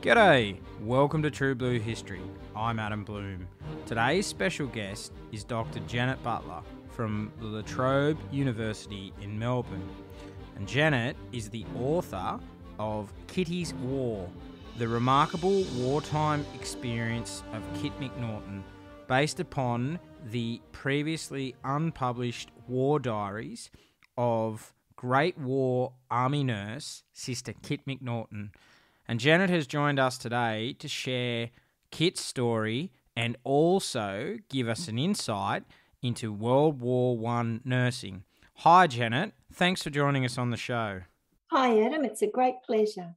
G'day, welcome to True Blue History. I'm Adam Blum. Today's special guest is Dr. Janet Butler from the La Trobe University in Melbourne. And Janet is the author of Kitty's War, the remarkable wartime experience of Kit McNaughton, based upon the previously unpublished war diaries of Great War Army nurse Sister Kit McNaughton. And Janet has joined us today to share Kit's story and also give us an insight into World War One nursing. Hi, Janet. Thanks for joining us on the show. Hi, Adam. It's a great pleasure.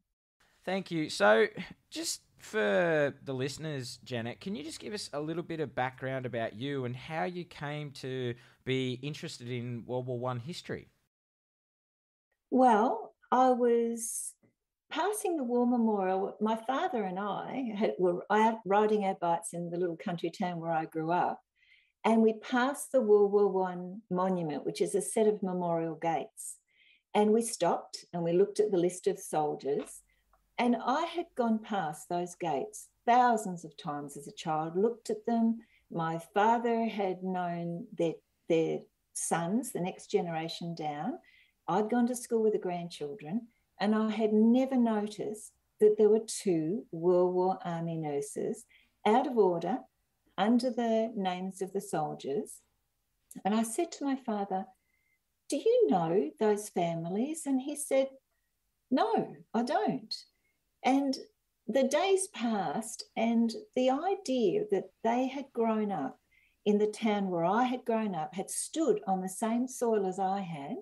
Thank you. So, just for the listeners, Janet, can you just give us a little bit of background about you and how you came to be interested in World War One history? Well, I was passing the War Memorial. My father and I had, were out riding our bikes in the little country town where I grew up, and we passed the World War One monument, which is a set of memorial gates. And we stopped and we looked at the list of soldiers. And I had gone past those gates thousands of times as a child, looked at them. My father had known their, their sons, the next generation down. I'd gone to school with the grandchildren, and I had never noticed that there were two World War Army nurses out of order under the names of the soldiers. And I said to my father, Do you know those families? And he said, No, I don't. And the days passed, and the idea that they had grown up in the town where I had grown up had stood on the same soil as I had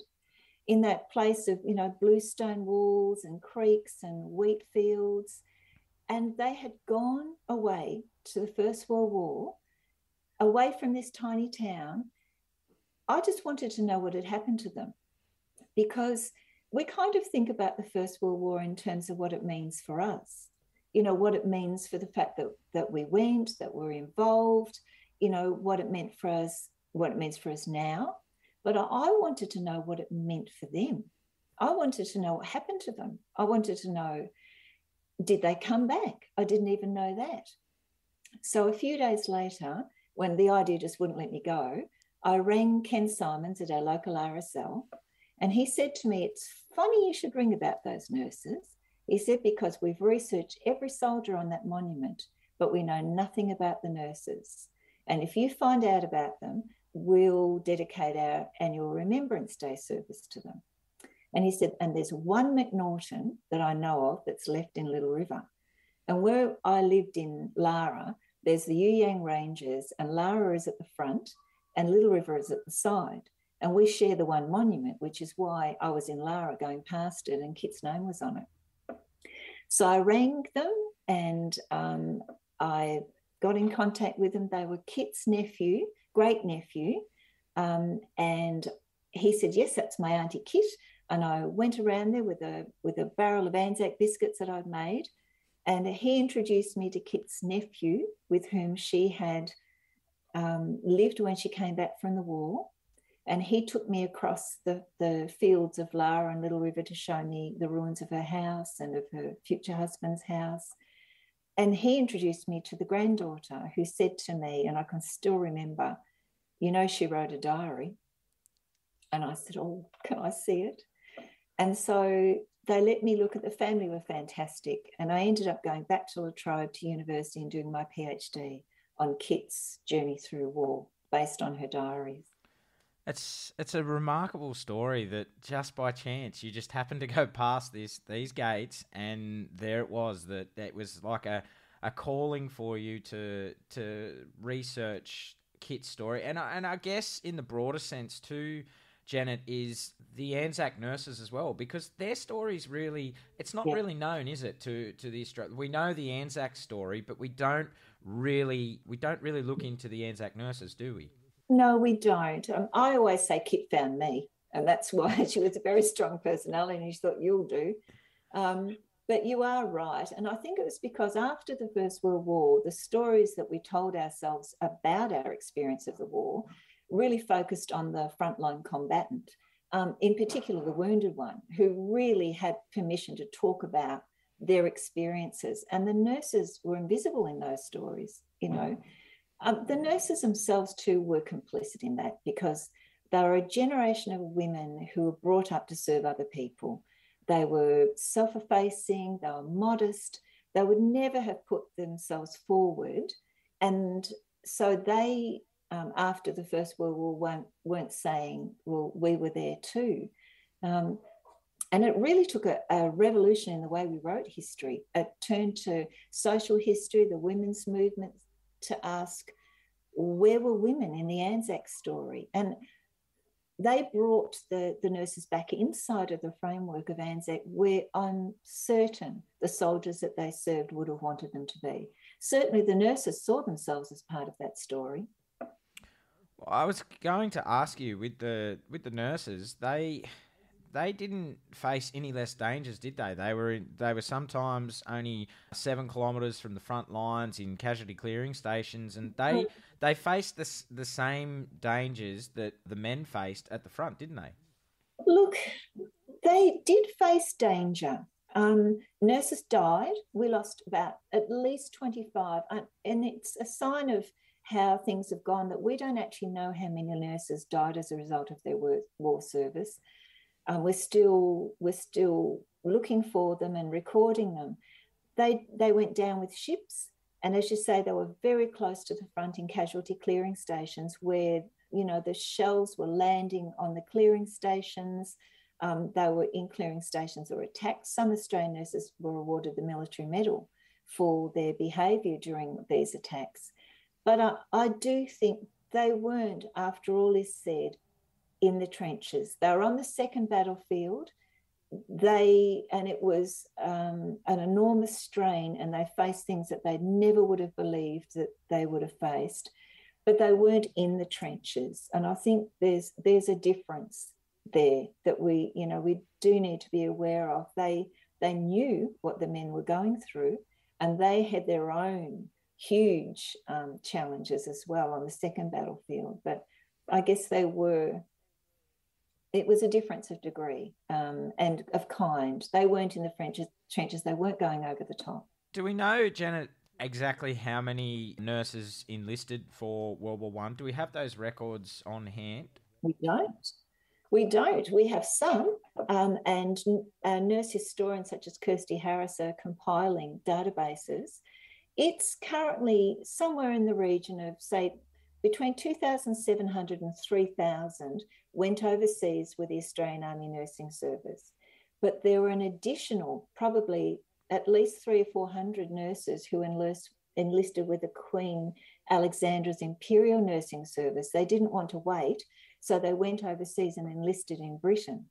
in that place of, you know, bluestone walls and creeks and wheat fields. And they had gone away to the First World War, away from this tiny town. I just wanted to know what had happened to them because we kind of think about the First World War in terms of what it means for us. You know, what it means for the fact that, that we went, that we're involved, you know, what it meant for us, what it means for us now. But I wanted to know what it meant for them. I wanted to know what happened to them. I wanted to know did they come back? I didn't even know that. So a few days later, when the idea just wouldn't let me go, I rang Ken Simons at our local RSL and he said to me, It's funny you should ring about those nurses. He said, Because we've researched every soldier on that monument, but we know nothing about the nurses. And if you find out about them, we'll dedicate our annual Remembrance Day service to them. And he said, and there's one McNaughton that I know of that's left in Little River. And where I lived in Lara, there's the You Yang Ranges, and Lara is at the front, and Little River is at the side. And we share the one monument, which is why I was in Lara going past it, and Kit's name was on it. So I rang them and um, I got in contact with them. They were Kit's nephew, great nephew. Um, and he said, Yes, that's my Auntie Kit. And I went around there with a with a barrel of Anzac biscuits that I'd made. And he introduced me to Kit's nephew, with whom she had um, lived when she came back from the war. And he took me across the, the fields of Lara and Little River to show me the ruins of her house and of her future husband's house. And he introduced me to the granddaughter who said to me, and I can still remember, you know, she wrote a diary. And I said, Oh, can I see it? And so they let me look at the family were fantastic. And I ended up going back to La Trobe to university and doing my PhD on Kit's journey through war based on her diaries. It's it's a remarkable story that just by chance you just happened to go past this these gates and there it was that it was like a, a calling for you to to research Kit's story and I, and I guess in the broader sense too Janet is the Anzac nurses as well because their stories really it's not yeah. really known is it to to the Australia we know the Anzac story but we don't really we don't really look into the Anzac nurses do we no, we don't. Um, I always say Kit found me, and that's why she was a very strong personality, and she thought you'll do. Um, but you are right. And I think it was because after the First World War, the stories that we told ourselves about our experience of the war really focused on the frontline combatant, um, in particular the wounded one, who really had permission to talk about their experiences. And the nurses were invisible in those stories, you know. Um, the nurses themselves, too, were complicit in that because they were a generation of women who were brought up to serve other people. They were self effacing, they were modest, they would never have put themselves forward. And so they, um, after the First World War, weren't, weren't saying, well, we were there too. Um, and it really took a, a, revolution in the way we wrote history. It turned to social history, the women's movement, to ask where were women in the Anzac story? And they brought the, the nurses back inside of the framework of Anzac, where I'm certain the soldiers that they served would have wanted them to be. Certainly, the nurses saw themselves as part of that story. Well, I was going to ask you with the with the nurses, they they didn't face any less dangers, did they? They were in, they were sometimes only seven kilometres from the front lines in casualty clearing stations, and they they faced the the same dangers that the men faced at the front, didn't they? Look, they did face danger. Um, nurses died. We lost about at least twenty five, and it's a sign of how things have gone that we don't actually know how many nurses died as a result of their war service. We're still we're still looking for them and recording them. They they went down with ships, and as you say, they were very close to the front in casualty clearing stations where you know the shells were landing on the clearing stations. Um, they were in clearing stations or attacked. Some Australian nurses were awarded the military medal for their behaviour during these attacks. But uh, I do think they weren't, after all is said, in the trenches. They were on the second battlefield. They and it was um, an enormous strain, and they faced things that they never would have believed that they would have faced, but they weren't in the trenches. And I think there's there's a difference there that we you know we do need to be aware of. They they knew what the men were going through, and they had their own huge um, challenges as well on the second battlefield. But I guess they were it was a difference of degree um, and of kind. They weren't in the trenches, trenches, they weren't going over the top. Do we know, Janet, exactly how many nurses enlisted for World War One? Do we have those records on hand? We don't. We don't. We have some, um, and uh, nurse historians such as Kirsty Harris are compiling databases. It's currently somewhere in the region of, say, between 2,700 and 3,000 went overseas with the Australian Army Nursing Service. But there were an additional, probably at least three or 400 nurses who enlist, enlisted with the Queen Alexandra's Imperial Nursing Service. They didn't want to wait, so they went overseas and enlisted in Britain.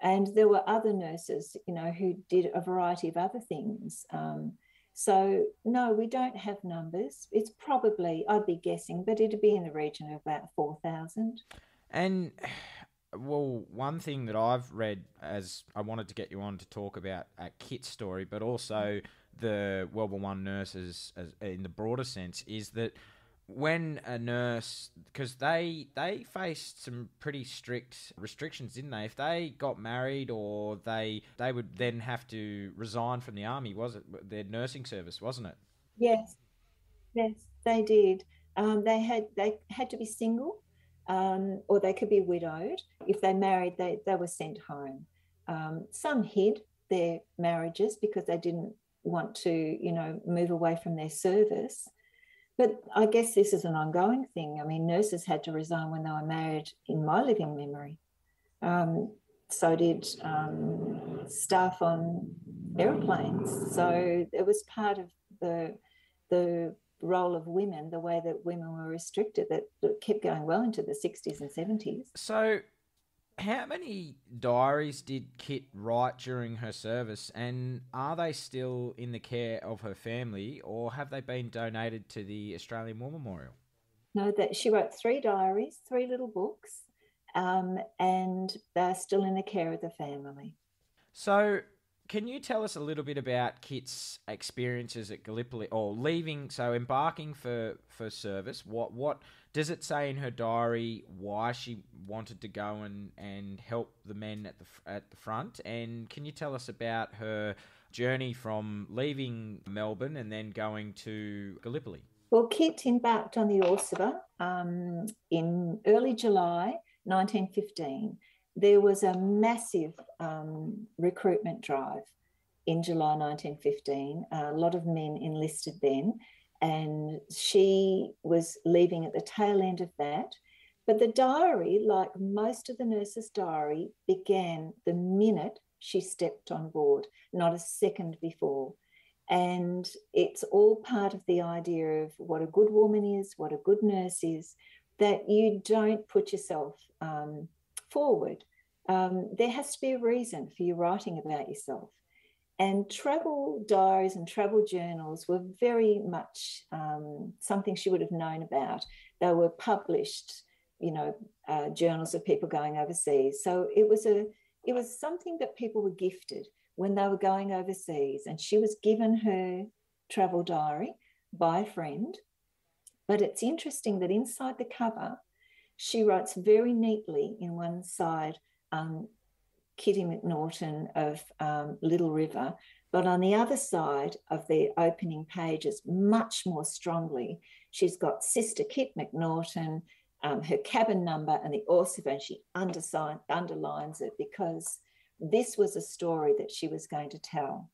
And there were other nurses, you know, who did a variety of other things. Um, so, no, we don't have numbers. It's probably, I'd be guessing, but it'd be in the region of about 4,000. And, well, one thing that I've read as I wanted to get you on to talk about a Kit's story, but also the World War One nurses as, in the broader sense, is that when a nurse because they they faced some pretty strict restrictions didn't they? If they got married or they they would then have to resign from the army was it their nursing service wasn't it? Yes. Yes they did. Um, they had they had to be single um, or they could be widowed if they married they, they were sent home um, some hid their marriages because they didn't want to you know move away from their service but I guess this is an ongoing thing. I mean, nurses had to resign when they were married in my living memory. Um, so did um, staff on aeroplanes. So it was part of the the role of women, the way that women were restricted, that, that kept going well into the 60s and 70s. So how many diaries did Kit write during her service, and are they still in the care of her family, or have they been donated to the Australian War Memorial? No, that she wrote three diaries, three little books, um, and they're still in the care of the family. So, can you tell us a little bit about Kit's experiences at Gallipoli, or leaving, so embarking for for service? What what does it say in her diary why she wanted to go and, and help the men at the at the front? And can you tell us about her journey from leaving Melbourne and then going to Gallipoli? Well, Kit embarked on the Orsova um, in early July 1915. There was a massive um, recruitment drive in July 1915. A lot of men enlisted then, and she was leaving at the tail end of that. But the diary, like most of the nurses' diary, began the minute she stepped on board, not a second before. And it's all part of the idea of what a good woman is, what a good nurse is, that you don't put yourself um, forward. Um, there has to be a reason for you writing about yourself. And travel diaries and travel journals were very much um, something she would have known about. They were published, you know, uh, journals of people going overseas. So it was a it was something that people were gifted when they were going overseas. And she was given her travel diary by a friend. But it's interesting that inside the cover, she writes very neatly in one side um, Kitty McNaughton of um, Little River, but on the other side of the opening pages, much more strongly, she's got Sister Kit McNaughton, um, her cabin number, and the Orsova, and she underlines it because this was a story that she was going to tell.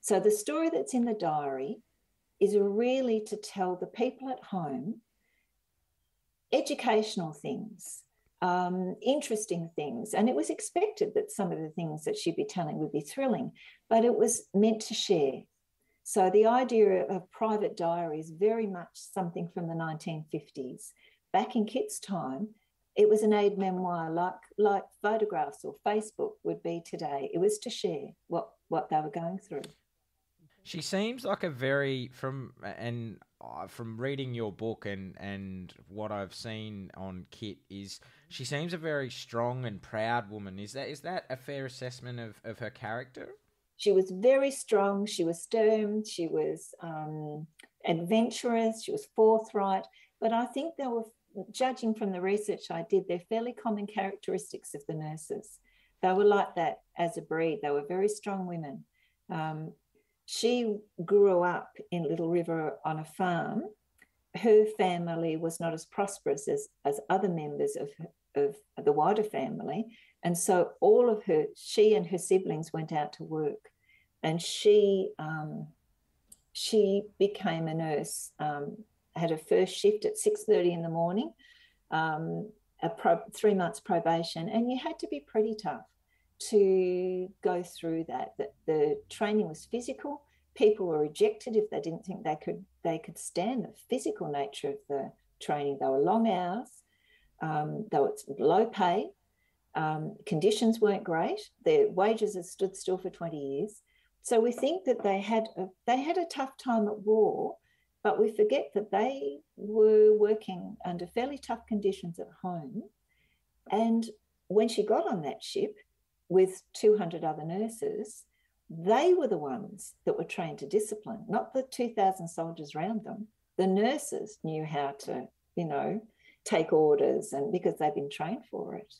So the story that's in the diary is really to tell the people at home educational things um, interesting things. And it was expected that some of the things that she'd be telling would be thrilling, but it was meant to share. So the idea of private diary is very much something from the 1950s. Back in Kit's time, it was an aid memoir like, like photographs or Facebook would be today. It was to share what, what they were going through. She seems like a very from and uh, from reading your book and and what I've seen on Kit is she seems a very strong and proud woman. Is that is that a fair assessment of, of her character? She was very strong. She was stern. She was um, adventurous. She was forthright. But I think they were, judging from the research I did, they're fairly common characteristics of the nurses. They were like that as a breed. They were very strong women. Um, she grew up in Little River on a farm. Her family was not as prosperous as, as other members of, of the wider family. And so all of her, she and her siblings went out to work. And she, um, she became a nurse, um, had her first shift at 6.30 in the morning, um, a pro- three months probation. And you had to be pretty tough to go through that. That the training was physical. People were rejected if they didn't think they could they could stand the physical nature of the training. They were long hours, um, though it's low pay. Um, conditions weren't great. Their wages had stood still for 20 years. So we think that they had a, they had a tough time at war, but we forget that they were working under fairly tough conditions at home. And when she got on that ship, with 200 other nurses, they were the ones that were trained to discipline, not the 2,000 soldiers around them. The nurses knew how to, you know, take orders and because they've been trained for it.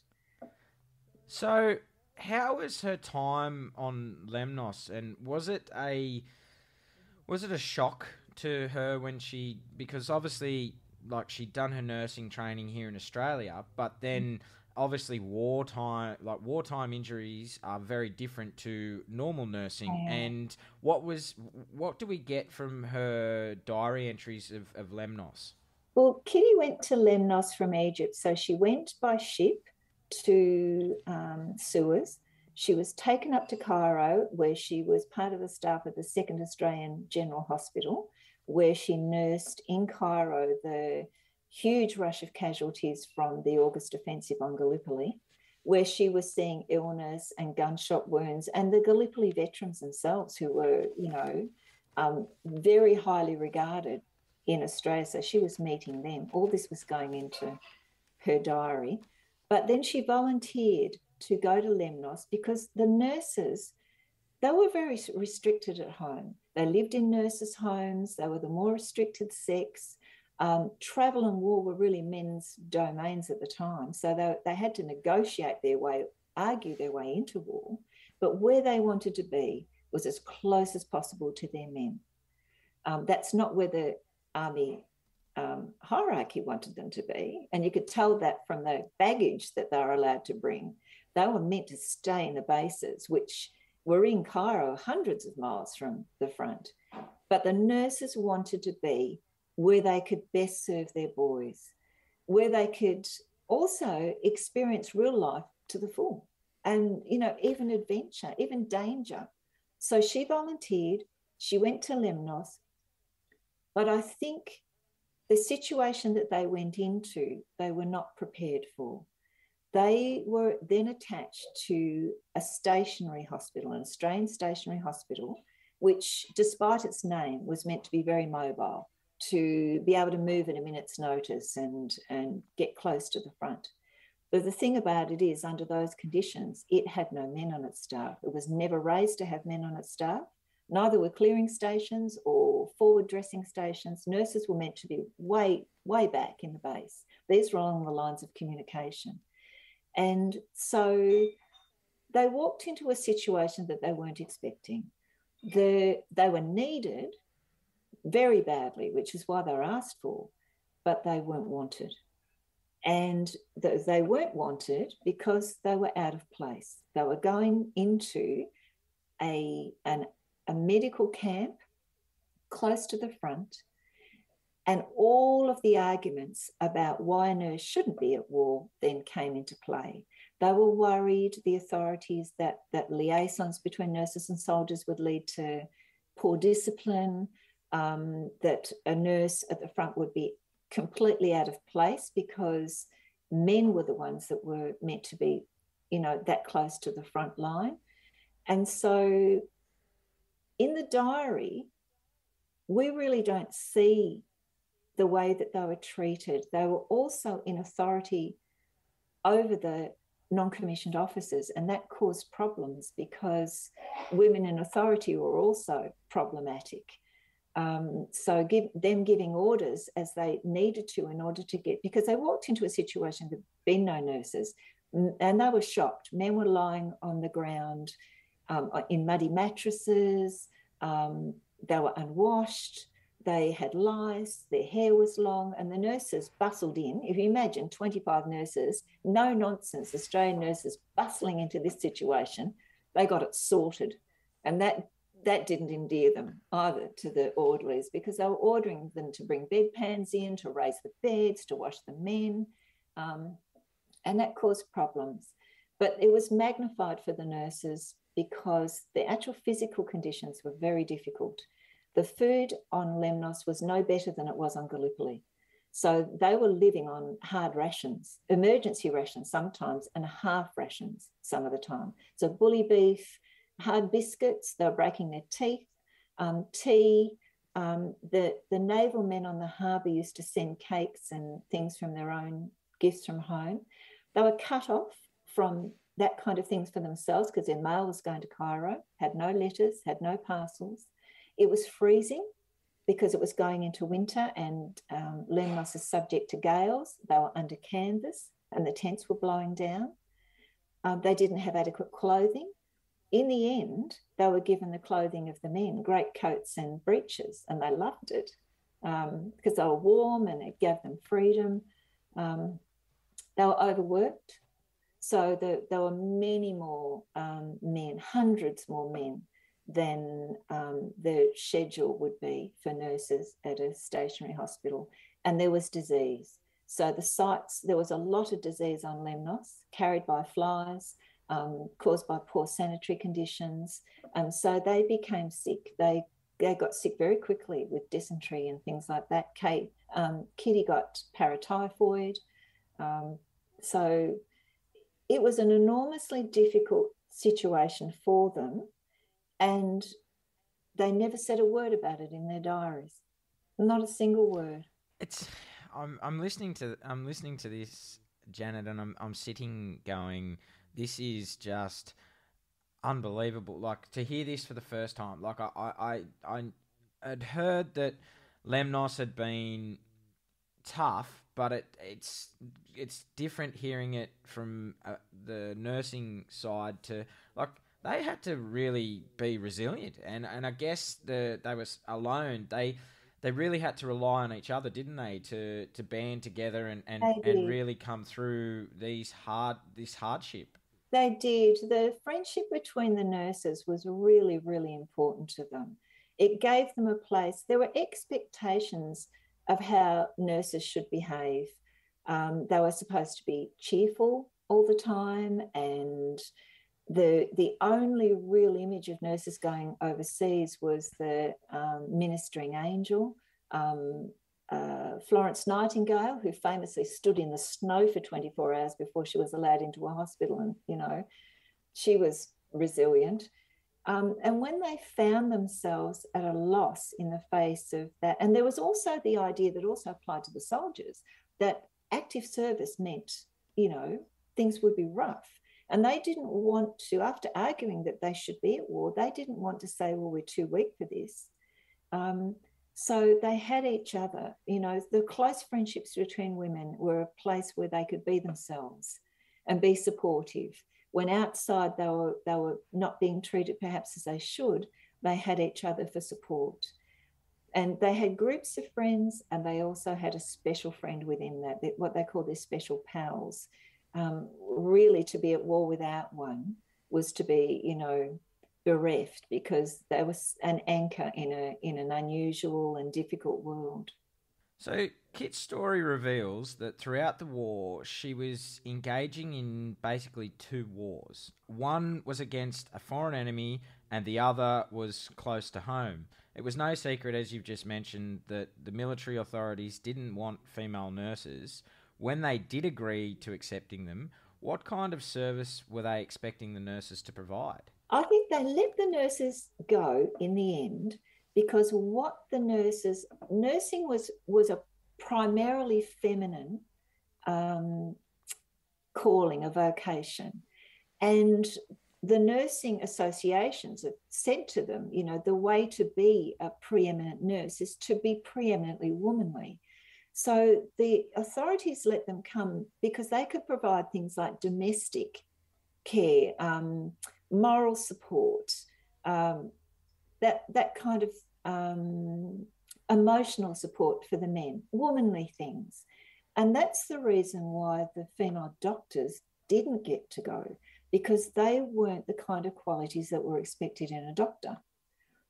So, how was her time on Lemnos and was it a was it a shock to her when she because obviously like she'd done her nursing training here in Australia, but then obviously wartime like wartime injuries are very different to normal nursing. Oh, and what was what do we get from her diary entries of, of lemnos? Well kitty went to lemnos from egypt. So she went by ship to um, suez. She was taken up to cairo where she was part of the staff of the second australian general hospital where she nursed in cairo the huge rush of casualties from the August offensive on Gallipoli, where she was seeing illness and gunshot wounds, and the Gallipoli veterans themselves, who were, you know, um, very highly regarded in Australia. So she was meeting them. All this was going into her diary. But then she volunteered to go to Lemnos because the nurses, they were very restricted at home. They lived in nurses' homes, they were the more restricted sex. Um, travel and war were really men's domains at the time. So they, they had to negotiate their way, argue their way into war. But where they wanted to be was as close as possible to their men. Um, that's not where the army um, hierarchy wanted them to be. And you could tell that from the baggage that they were allowed to bring. They were meant to stay in the bases, which were in Cairo, hundreds of miles from the front. But the nurses wanted to be where they could best serve their boys, where they could also experience real life to the full and, you know, even adventure, even danger. So she volunteered, she went to Lemnos. But I think the situation that they went into, they were not prepared for. They were then attached to a stationary hospital, an Australian stationary hospital, which, despite its name, was meant to be very mobile, to be able to move at a minute's notice and, and get close to the front. But the thing about it is, under those conditions, it had no men on its staff. It was never raised to have men on its staff. Neither were clearing stations or forward dressing stations. Nurses were meant to be way, way back in the base. These were along the lines of communication. And so they walked into a situation that they weren't expecting. The, they were needed very badly, which is why they were asked for, but they weren't wanted. And they weren't wanted because they were out of place. They were going into a, an a medical camp close to the front, and all of the arguments about why a nurse shouldn't be at war then came into play. They were worried, the authorities, that, that liaisons between nurses and soldiers would lead to poor discipline, um, that a nurse at the front would be completely out of place because men were the ones that were meant to be, you know, that close to the front line. And so in the diary, we really don't see the way that they were treated. They were also in authority over the non commissioned officers, and that caused problems because women in authority were also problematic. Um, so give them giving orders as they needed to in order to get because they walked into a situation there'd been no nurses and they were shocked men were lying on the ground um, in muddy mattresses. Um, they were unwashed. They had lice. Their hair was long, and the nurses bustled in. If you imagine 25 nurses, no nonsense, Australian nurses bustling into this situation, they got it sorted. And that that didn't endear them either to the orderlies because they were ordering them to bring bedpans in, to raise the beds, to wash the men. Um, and that caused problems. But it was magnified for the nurses because the actual physical conditions were very difficult. The food on Lemnos was no better than it was on Gallipoli. So they were living on hard rations, emergency rations sometimes, and half rations some of the time. So bully beef, hard biscuits, they were breaking their teeth, um, tea. Um, the, the naval men on the harbour used to send cakes and things from their own gifts from home. They were cut off from that kind of things for themselves because their mail was going to Cairo, had no letters, had no parcels. It was freezing because it was going into winter and um, Lemnos is subject to gales. They were under canvas and the tents were blowing down. Um, they didn't have adequate clothing. In the end, they were given the clothing of the men, great coats and breeches, and they loved it um, because they were warm and it gave them freedom. Um, they were overworked so the, there were many more um, men, hundreds more men than um, the schedule would be for nurses at a stationary hospital. And there was disease. So the sites, there was a lot of disease on Lemnos carried by flies, um, caused by poor sanitary conditions. And so they became sick. They they got sick very quickly with dysentery and things like that. Kate, um, Kitty got paratyphoid. Um, so it was an enormously difficult situation for them and they never said a word about it in their diaries not a single word it's i'm i'm listening to i'm listening to this janet and i'm i'm sitting going this is just unbelievable like to hear this for the first time like i i i, I had heard that lemnos had been tough but it it's it's different hearing it from uh, the nursing side to like they had to really be resilient, and and I guess the they were alone. They they really had to rely on each other, didn't they, to to band together and and, and really come through these hard this hardship. They did. The friendship between the nurses was really, really important to them. It gave them a place. There were expectations of how nurses should behave. Um, they were supposed to be cheerful all the time, and the the only real image of nurses going overseas was the um, ministering angel. Um, uh, Florence Nightingale, who famously stood in the snow for 24 hours before she was allowed into a hospital, and you know, she was resilient. Um, and when they found themselves at a loss in the face of that, and there was also the idea that also applied to the soldiers that active service meant, you know, things would be rough. And they didn't want to, after arguing that they should be at war, they didn't want to say, well, we're too weak for this. Um, so they had each other. You know, the close friendships between women were a place where they could be themselves and be supportive when outside they were they were not being treated perhaps as they should, they had each other for support. And they had groups of friends, and they also had a special friend within that, what they call their special pals. Um, really, to be at war without one was to be, you know, bereft because they was an anchor in a in an unusual and difficult world. So Kit's story reveals that throughout the war, she was engaging in basically two wars. One was against a foreign enemy, and the other was close to home. It was no secret, as you've just mentioned, that the military authorities didn't want female nurses. When they did agree to accepting them, what kind of service were they expecting the nurses to provide? I think they let the nurses go in the end because what the nurses nursing was was a primarily feminine um, calling a vocation. And the nursing associations have said to them you know the way to be a preeminent nurse is to be preeminently womanly. So the authorities let them come because they could provide things like domestic care um, moral support um, that that kind of um, emotional support for the men, womanly things. And that's the reason why the female doctors didn't get to go, because they weren't the kind of qualities that were expected in a doctor.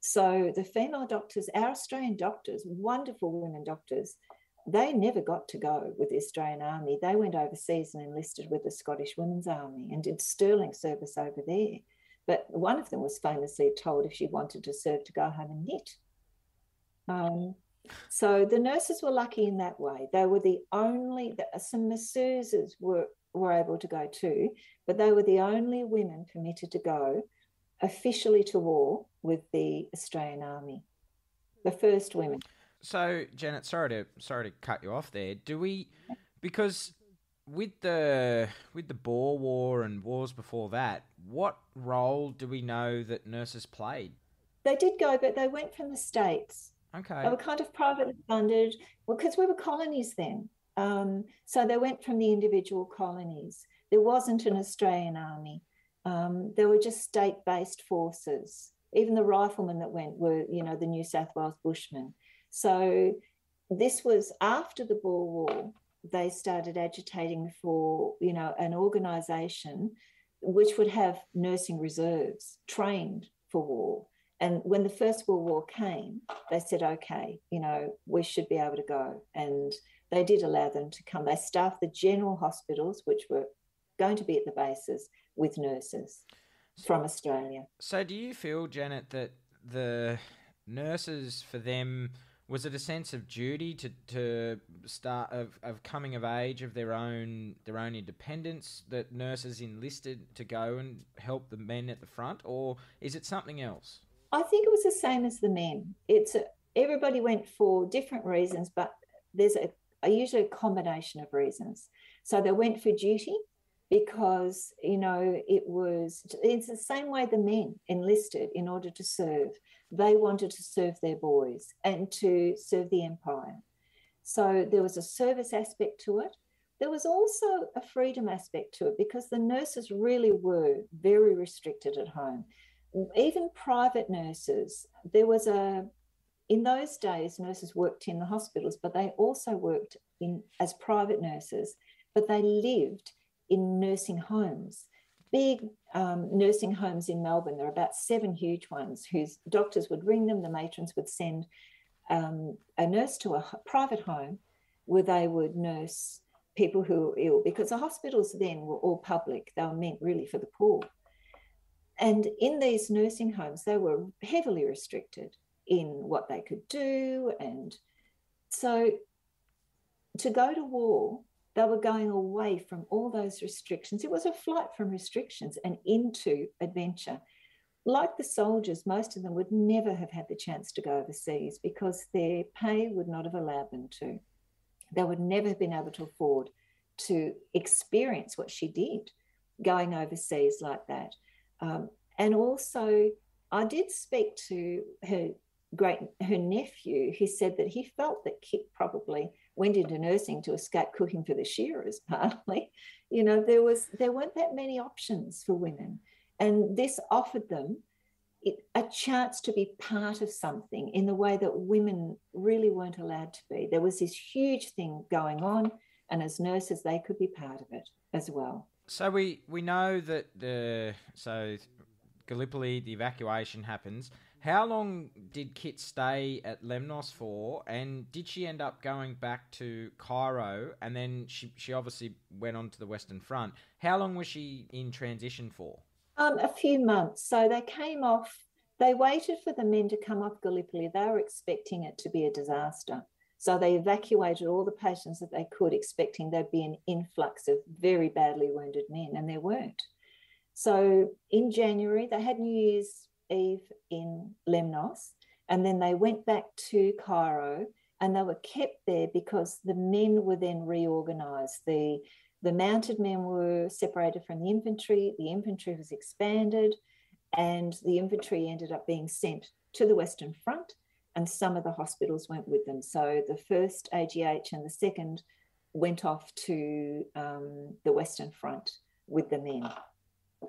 So the female doctors, our Australian doctors, wonderful women doctors, they never got to go with the Australian Army. They went overseas and enlisted with the Scottish Women's Army and did sterling service over there. But one of them was famously told if she wanted to serve to go home and knit. Um, so the nurses were lucky in that way. They were the only, some masseuses were, were able to go too, but they were the only women permitted to go officially to war with the Australian Army, the first women. So, Janet, sorry to sorry to cut you off there. Do we, because with the with the Boer War and wars before that, what role do we know that nurses played? They did go, but they went from the states. Okay. They were kind of privately funded, well, because we were colonies then. Um, so they went from the individual colonies. There wasn't an Australian army. Um, there were just state-based forces. Even the riflemen that went were, you know, the New South Wales Bushmen. So this was after the Boer War. They started agitating for, you know, an organisation which would have nursing reserves trained for war. And when the First World War came, they said, okay, you know, we should be able to go. And they did allow them to come. They staffed the general hospitals, which were going to be at the bases, with nurses from Australia. So, do you feel, Janet, that the nurses for them was it a sense of duty to, to start of, of coming of age of their own their own independence that nurses enlisted to go and help the men at the front or is it something else I think it was the same as the men. It's a, everybody went for different reasons, but there's a, a usually a combination of reasons. So they went for duty because you know it was it's the same way the men enlisted in order to serve. They wanted to serve their boys and to serve the empire. So there was a service aspect to it. there was also a freedom aspect to it because the nurses really were very restricted at home. Even private nurses, there was a, in those days, nurses worked in the hospitals, but they also worked in as private nurses, but they lived in nursing homes. Big um, nursing homes in Melbourne, there are about seven huge ones whose doctors would ring them, the matrons would send um, a nurse to a private home where they would nurse people who were ill because the hospitals then were all public. They were meant really for the poor. And in these nursing homes, they were heavily restricted in what they could do. And so to go to war, they were going away from all those restrictions. It was a flight from restrictions and into adventure. Like the soldiers, most of them would never have had the chance to go overseas because their pay would not have allowed them to they would never have been able to afford to experience what she did going overseas like that. Um, and also, I did speak to her great her nephew who said that he felt that Kit probably went into nursing to escape cooking for the shearers partly you know there was there weren't that many options for women and this offered them a chance to be part of something in the way that women really weren't allowed to be. There was this huge thing going on, and as nurses, they could be part of it as well. So we we know that the so Gallipoli, the evacuation happens. How long did Kit stay at Lemnos for, and did she end up going back to Cairo? And then she she obviously went on to the Western Front. How long was she in transition for? Um, a few months. So they came off, they waited for the men to come off Gallipoli. They were expecting it to be a disaster. So they evacuated all the patients that they could, expecting there'd be an influx of very badly wounded men, and there weren't. So in January, they had New Year's Eve in Lemnos, and then they went back to Cairo and they were kept there because the men were then reorganized. The the mounted men were separated from the infantry, the infantry was expanded, and the infantry ended up being sent to the Western Front, and some of the hospitals went with them. So the first AGH and the second went off to um, the Western Front with the men.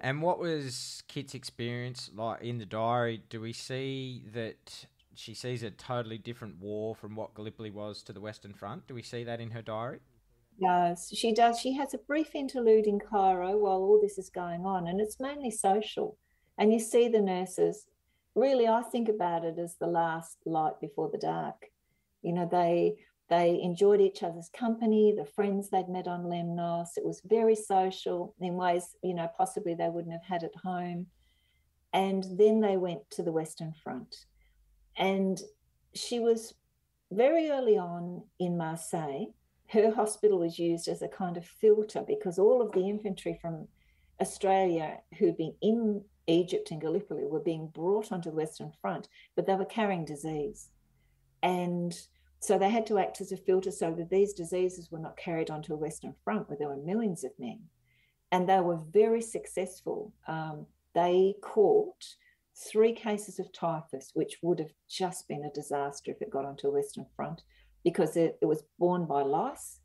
And what was Kit's experience like in the diary? Do we see that she sees a totally different war from what Gallipoli was to the Western Front? Do we see that in her diary? Yes, She does. She has a brief interlude in Cairo while all this is going on, and it's mainly social. And you see the nurses. Really, I think about it as the last light before the dark. You know, they they enjoyed each other's company, the friends they'd met on Lemnos. It was very social in ways, you know, possibly they wouldn't have had at home. And then they went to the Western Front. And she was very early on in Marseille her hospital was used as a kind of filter because all of the infantry from Australia who'd been in Egypt and Gallipoli were being brought onto the Western Front, but they were carrying disease. And so they had to act as a filter so that these diseases were not carried onto a Western Front where there were millions of men. And they were very successful. Um, they caught three cases of typhus, which would have just been a disaster if it got onto a Western Front because it, it was borne by lice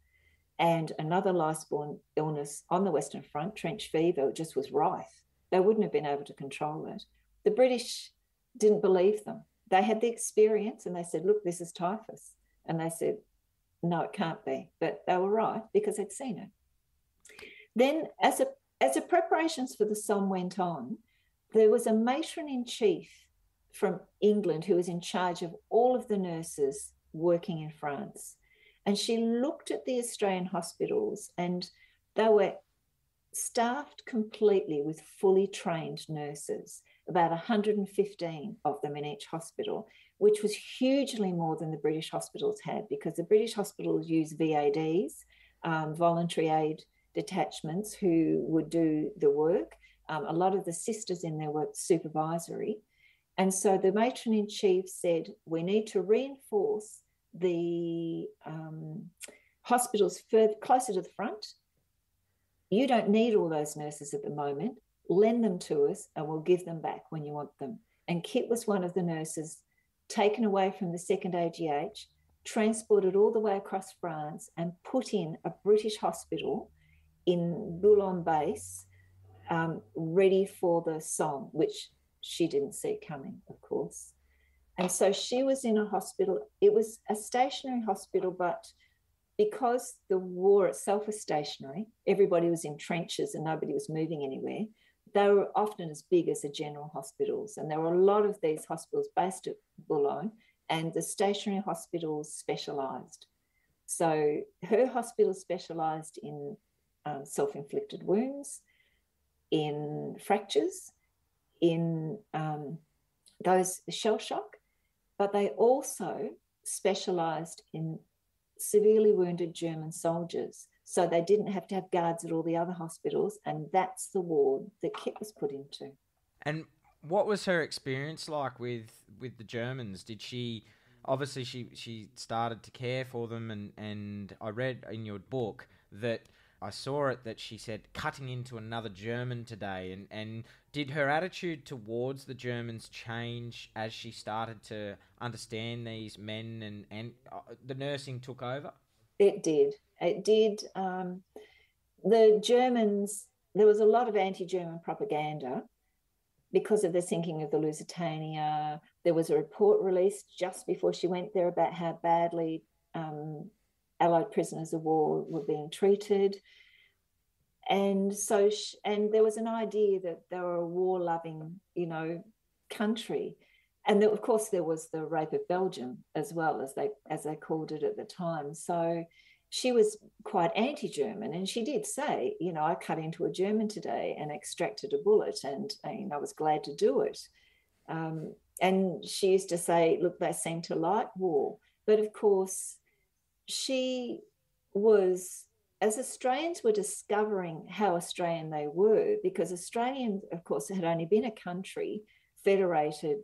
and another lice borne illness on the Western Front, trench fever, just was rife. They wouldn't have been able to control it. The British didn't believe them. They had the experience and they said, look, this is typhus. And they said, no, it can't be. But they were right because they'd seen it. Then, as a, as the preparations for the Somme went on, there was a matron in chief from England who was in charge of all of the nurses working in France. And she looked at the Australian hospitals, and they were staffed completely with fully trained nurses, about 115 of them in each hospital, which was hugely more than the British hospitals had because the British hospitals use VADs, um, voluntary aid detachments, who would do the work. Um, a lot of the sisters in there were supervisory. And so the matron in chief said, we need to reinforce the um, hospitals further closer to the front. You don't need all those nurses at the moment. Lend them to us and we'll give them back when you want them. And Kit was one of the nurses taken away from the second AGH, transported all the way across France and put in a British hospital in Boulogne base, um, ready for the Somme, which she didn't see coming, of course. And so she was in a hospital. It was a stationary hospital, but because the war itself was stationary, everybody was in trenches and nobody was moving anywhere. They were often as big as the general hospitals. And there were a lot of these hospitals based at Boulogne, and the stationary hospitals specialised. So her hospital specialised in um, self inflicted wounds, in fractures, in um, those shell shock, but they also specialised in severely wounded German soldiers. So they didn't have to have guards at all the other hospitals, and that's the ward that Kit was put into. And what was her experience like with with the Germans? Did she obviously she she started to care for them, and and I read in your book that I saw it that she said cutting into another German today, and and did her attitude towards the Germans change as she started to understand these men and and uh, the nursing took over? It did. It did. Um, the Germans. There was a lot of anti-German propaganda because of the sinking of the Lusitania. There was a report released just before she went there about how badly um, Allied prisoners of war were being treated. And so, she, and there was an idea that they were a war loving, you know, country. And of course, there was the rape of Belgium as well as they as they called it at the time. So she was quite anti-German, and she did say, you know, I cut into a German today and extracted a bullet, and, and I was glad to do it. Um, and she used to say, look, they seem to like war, but of course, she was, as Australians were discovering how Australian they were, because Australians, of course, had only been a country federated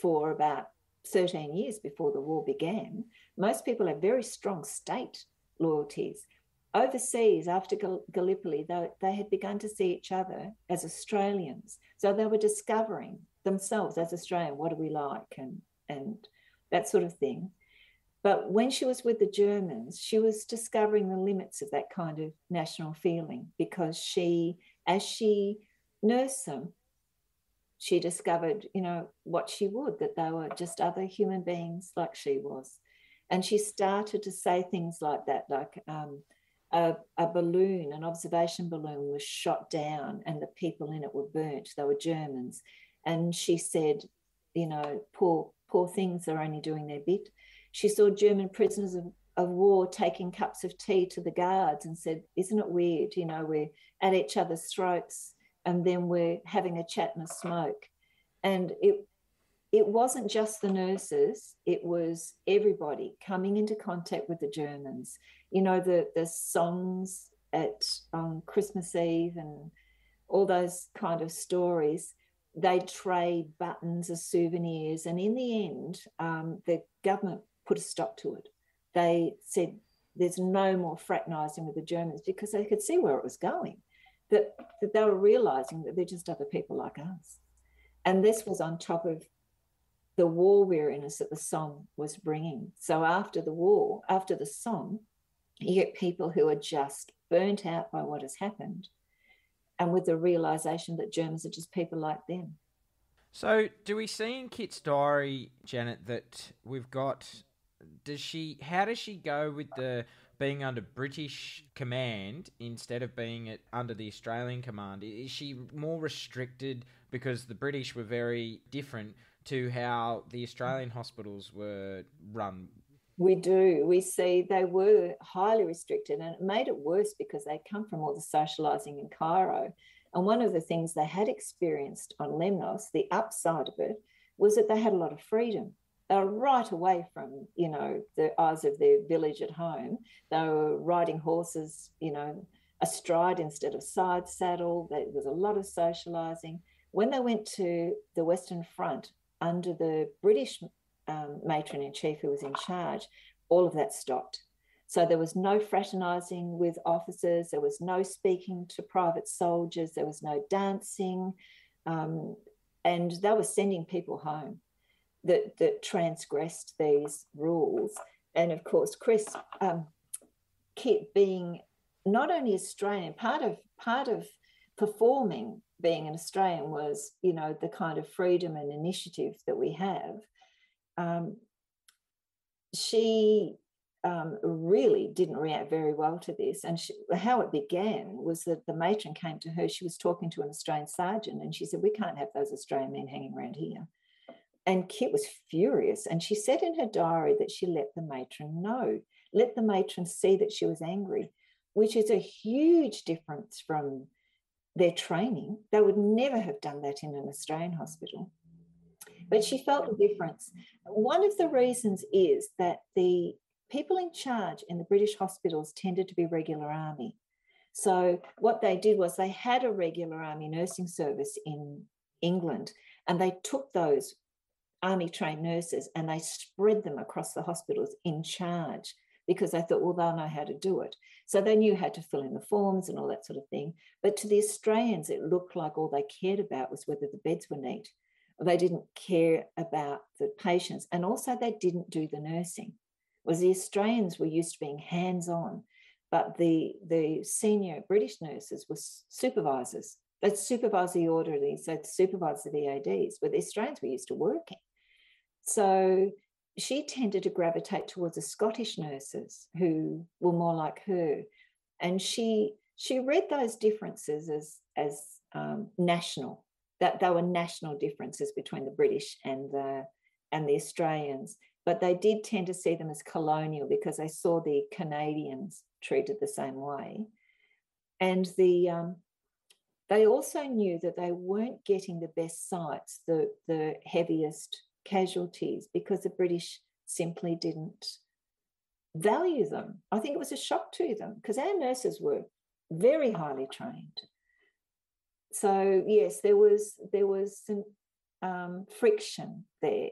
for about 13 years before the war began. Most people have very strong state loyalties. Overseas, after Gallipoli, they, they had begun to see each other as Australians. So they were discovering themselves as Australian. What do we like? And, and that sort of thing. But when she was with the Germans, she was discovering the limits of that kind of national feeling because she, as she nursed them, she discovered, you know, what she would, that they were just other human beings like she was. And she started to say things like that, like um, a, a, balloon, an observation balloon was shot down and the people in it were burnt. They were Germans. And she said, you know, poor, poor things are only doing their bit. She saw German prisoners of, of war taking cups of tea to the guards and said, Isn't it weird? You know, we're at each other's throats and then we're having a chat and a smoke. And it it wasn't just the nurses, it was everybody coming into contact with the Germans. You know, the the songs at um, Christmas Eve and all those kind of stories. They trade buttons as souvenirs, and in the end, um, the government put a stop to it. They said there's no more fraternizing with the Germans because they could see where it was going, that, that they were realizing that they're just other people like us. And this was on top of the war weariness that the Somme was bringing. So after the war, after the Somme, you get people who are just burnt out by what has happened and with the realization that Germans are just people like them. So, do we see in Kit's diary, Janet, that we've got does she? How does she go with the being under British command instead of being at, under the Australian command? Is she more restricted because the British were very different to how the Australian hospitals were run? We do. We see they were highly restricted, and it made it worse because they come from all the socialising in Cairo. And one of the things they had experienced on Lemnos, the upside of it, was that they had a lot of freedom they were right away from you know the eyes of their village at home. They were riding horses you know astride instead of side saddle. There was a lot of socializing when they went to the western front under the british um, matron in chief who was in charge all of that stopped. So there was no fraternizing with officers. There was no speaking to private soldiers. There was no dancing um, and they were sending people home that, that transgressed these rules. and of course, Chris, um, Kit being not only Australian, part of part of performing being an Australian was, you know, the kind of freedom and initiative that we have. Um, she um, really didn't react very well to this. And she, how it began was that the matron came to her. She was talking to an Australian sergeant, and she said, "We can't have those Australian men hanging around here." And Kit was furious, and she said in her diary that she let the matron know, let the matron see that she was angry, which is a huge difference from their training. They would never have done that in an Australian hospital. But she felt the difference. One of the reasons is that the people in charge in the British hospitals tended to be regular army. So what they did was they had a regular army nursing service in England and they took those army trained nurses and they spread them across the hospitals in charge because they thought, well, they'll know how to do it. So they knew how to fill in the forms and all that sort of thing. But to the Australians, it looked like all they cared about was whether the beds were neat. They didn't care about the patients. And also, they didn't do the nursing. Was the Australians were used to being hands on, but the, the senior British nurses were supervisors. They'd supervise the orderlies, they'd supervise the VADs, but the Australians were used to working. So she tended to gravitate towards the Scottish nurses who were more like her, and she she read those differences as as um, national that they were national differences between the British and the and the Australians, but they did tend to see them as colonial because they saw the Canadians treated the same way, and the um, they also knew that they weren't getting the best sites, the the heaviest casualties because the British simply didn't value them. I think it was a shock to them because our nurses were very highly trained. So yes, there was there was some um, friction there.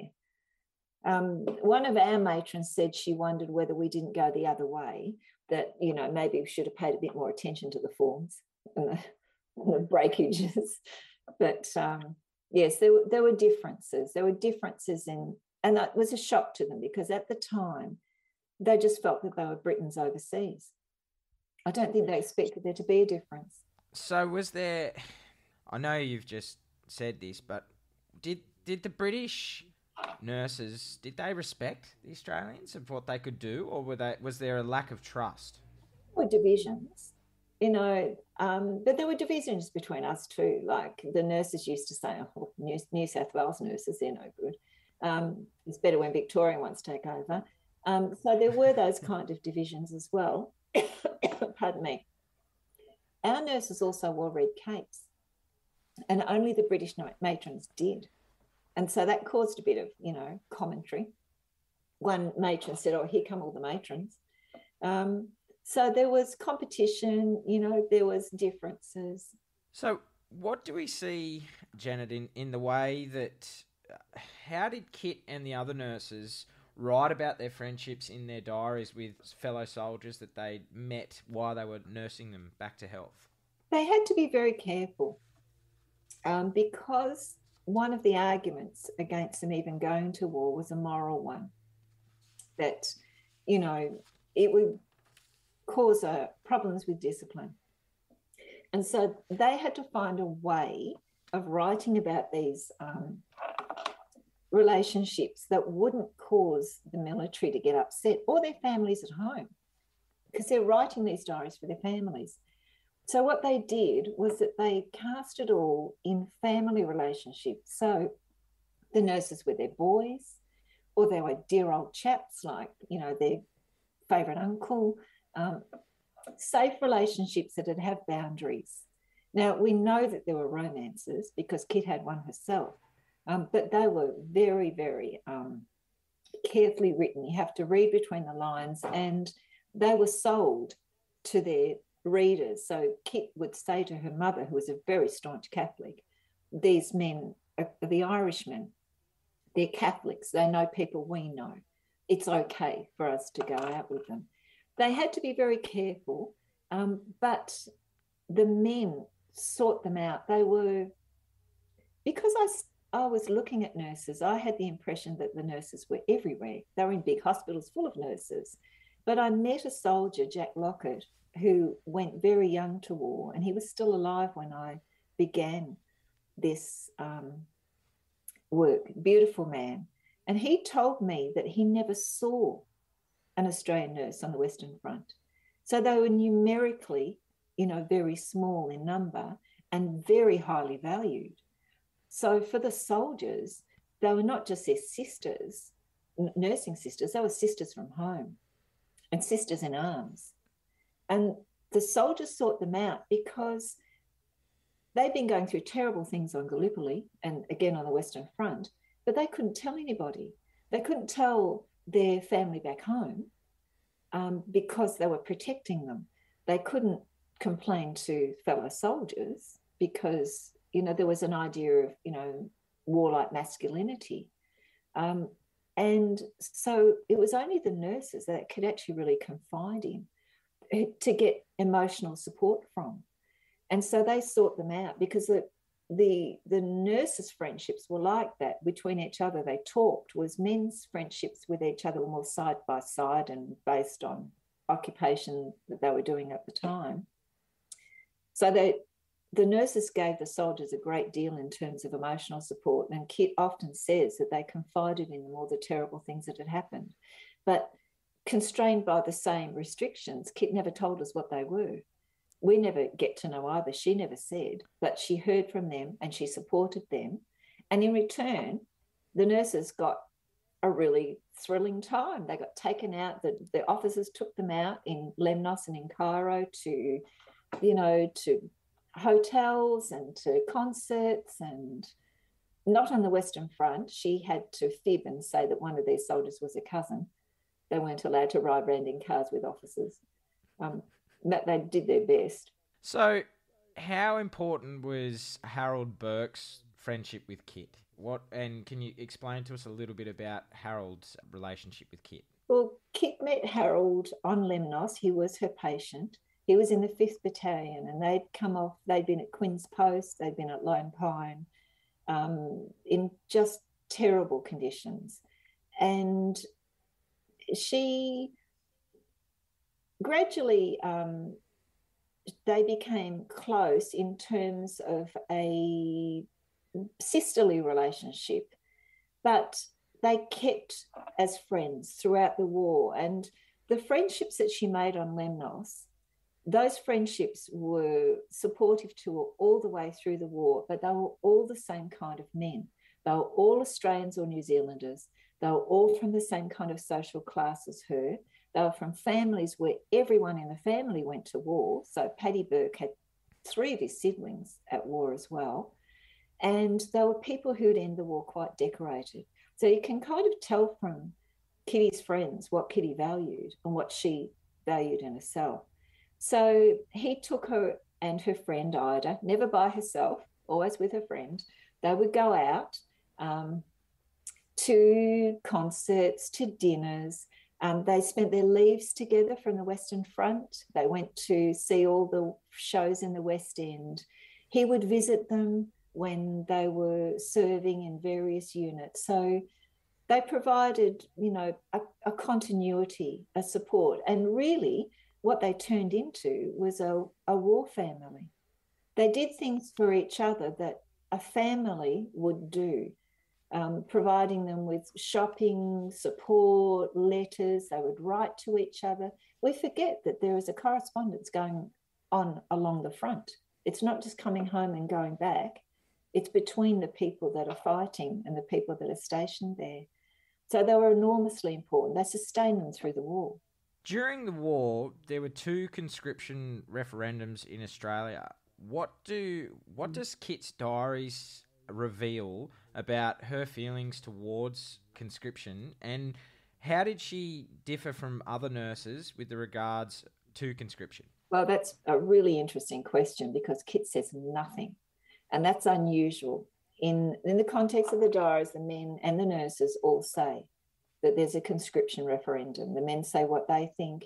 Um, one of our matrons said she wondered whether we didn't go the other way. That you know maybe we should have paid a bit more attention to the forms and the, and the breakages. But um, yes, there were, there were differences. There were differences in, and that was a shock to them because at the time they just felt that they were Britons overseas. I don't think they expected there to be a difference. So was there? I know you've just said this, but did did the British nurses did they respect the Australians of what they could do, or were they was there a lack of trust? Were divisions you know, um, but there were divisions between us too. Like the nurses used to say, oh, New, New South Wales nurses, they're no good. Um, it's better when Victorian ones take over. Um, so there were those kind of divisions as well. Pardon me. Our nurses also wore red capes, and only the British matrons did. And so that caused a bit of, you know, commentary. One matron said, Oh, here come all the matrons. Um, so there was competition, you know, there was differences. So what do we see, Janet, in, in the way that uh, how did Kit and the other nurses write about their friendships in their diaries with fellow soldiers that they met while they were nursing them back to health? They had to be very careful um, because one of the arguments against them even going to war was a moral one that, you know, it would cause uh, problems with discipline. And so they had to find a way of writing about these um, relationships that wouldn't cause the military to get upset or their families at home because they're writing these diaries for their families. So, what they did was that they cast it all in family relationships. So, the nurses were their boys, or they were dear old chaps like, you know, their favourite uncle, um, safe relationships that had have boundaries. Now, we know that there were romances because Kit had one herself, um, but they were very, very um, carefully written. You have to read between the lines, and they were sold to their readers. So Kit would say to her mother, who was a very staunch Catholic, These men are the Irishmen, they're Catholics, they know people we know. It's okay for us to go out with them they had to be very careful, um, but the men sought them out. They were, because I I was looking at nurses, I had the impression that the nurses were everywhere. They were in big hospitals full of nurses. But I met a soldier, Jack Lockett, who went very young to war, and he was still alive when I began this um, work. Beautiful man. And he told me that he never saw an Australian nurse on the Western Front. So they were numerically, you know, very small in number and very highly valued. So for the soldiers, they were not just their sisters, nursing sisters, they were sisters from home and sisters in arms. And the soldiers sought them out because they'd been going through terrible things on Gallipoli and again on the Western Front, but they couldn't tell anybody. They couldn't tell their family back home um, because they were protecting them. They couldn't complain to fellow soldiers because you know there was an idea of you know warlike masculinity. Um, and so it was only the nurses that could actually really confide in eh, to get emotional support from. And so they sought them out because the, the, the nurses' friendships were like that between each other. They talked, was men's friendships with each other were more side by side and based on occupation that they were doing at the time. So they, the nurses gave the soldiers a great deal in terms of emotional support. And Kit often says that they confided in them all the terrible things that had happened. But constrained by the same restrictions, Kit never told us what they were we never get to know either. She never said, but she heard from them and she supported them. And in return, the nurses got a really thrilling time. They got taken out, the, the officers took them out in Lemnos and in Cairo to, you know, to hotels and to concerts and not on the Western Front. She had to fib and say that one of their soldiers was a cousin. They weren't allowed to ride around in cars with officers. Um, that they did their best. So, how important was Harold Burke's friendship with Kit? What and can you explain to us a little bit about Harold's relationship with Kit? Well, Kit met Harold on Lemnos. He was her patient. He was in the 5th Battalion and they'd come off, they'd been at Quinn's Post, they'd been at Lone Pine um, in just terrible conditions. And she gradually um, they became close in terms of a sisterly relationship, but they kept as friends throughout the war. And the friendships that she made on Lemnos, those friendships were supportive to her all the way through the war, but they were all the same kind of men. They were all Australians or New Zealanders. They were all from the same kind of social class as her. They were from families where everyone in the family went to war. So Paddy Burke had three of his siblings at war as well. And they were people who'd end the war quite decorated. So you can kind of tell from Kitty's friends what Kitty valued and what she valued in herself. So he took her and her friend Ida, never by herself, always with her friend. They would go out um, to concerts, to dinners, um, they spent their leaves together from the Western Front. They went to see all the shows in the West End. He would visit them when they were serving in various units. So they provided, you know, a, a continuity, a support. And really, what they turned into was a, a war family. They did things for each other that a family would do um, providing them with shopping, support, letters. They would write to each other. We forget that there is a correspondence going on along the front. It's not just coming home and going back, it's between the people that are fighting and the people that are stationed there. So they were enormously important. They sustained them through the war. During the war, there were two conscription referendums in Australia. What do what does Kit's diaries reveal about her feelings towards conscription and how did she differ from other nurses with the regards to conscription? Well, that's a really interesting question because Kit says nothing, and that's unusual. In, in the context of the diaries, the men and the nurses all say that there's a conscription referendum. The men say what they think.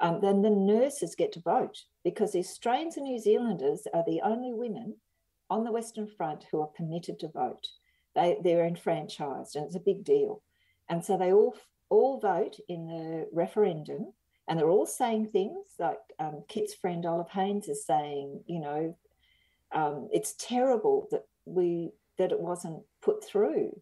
Um, then the nurses get to vote because the Australians and New Zealanders are the only women on the Western Front who are permitted to vote. They, they're enfranchised and it's a big deal. And so they all, all vote in the referendum and they're all saying things like um, Kit's friend Olive Haynes is saying, you know, um, it's terrible that we that it wasn't put through.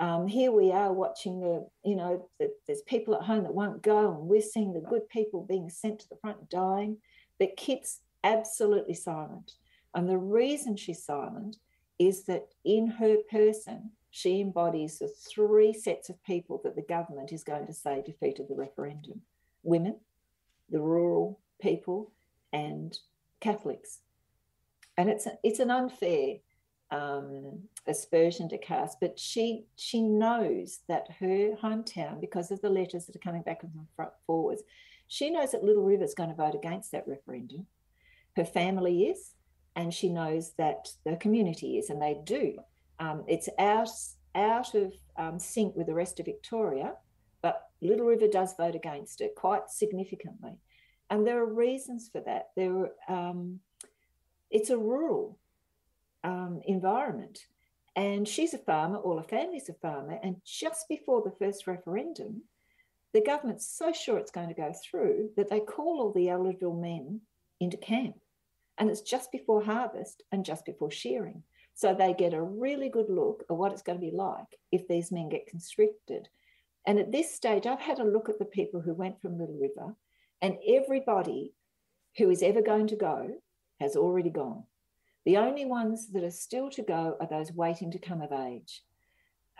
Um, here we are watching the, you know, the, there's people at home that won't go, and we're seeing the good people being sent to the front dying. But Kit's absolutely silent. And the reason she's silent is that in her person, she embodies the three sets of people that the government is going to say defeated the referendum women, the rural people, and Catholics. And it's, a, it's an unfair um, aspersion to cast, but she she knows that her hometown, because of the letters that are coming back and front forwards, she knows that Little River is going to vote against that referendum. Her family is, and she knows that the community is, and they do. Um, it's out out of um, sync with the rest of Victoria, but Little River does vote against it quite significantly, and there are reasons for that. There, um, it's a rural um, environment. And she's a farmer, all her family's a farmer. And just before the first referendum, the government's so sure it's going to go through that they call all the eligible men into camp. And it's just before harvest and just before shearing. So they get a really good look at what it's going to be like if these men get constricted. And at this stage, I've had a look at the people who went from Little River, and everybody who is ever going to go has already gone. The only ones that are still to go are those waiting to come of age.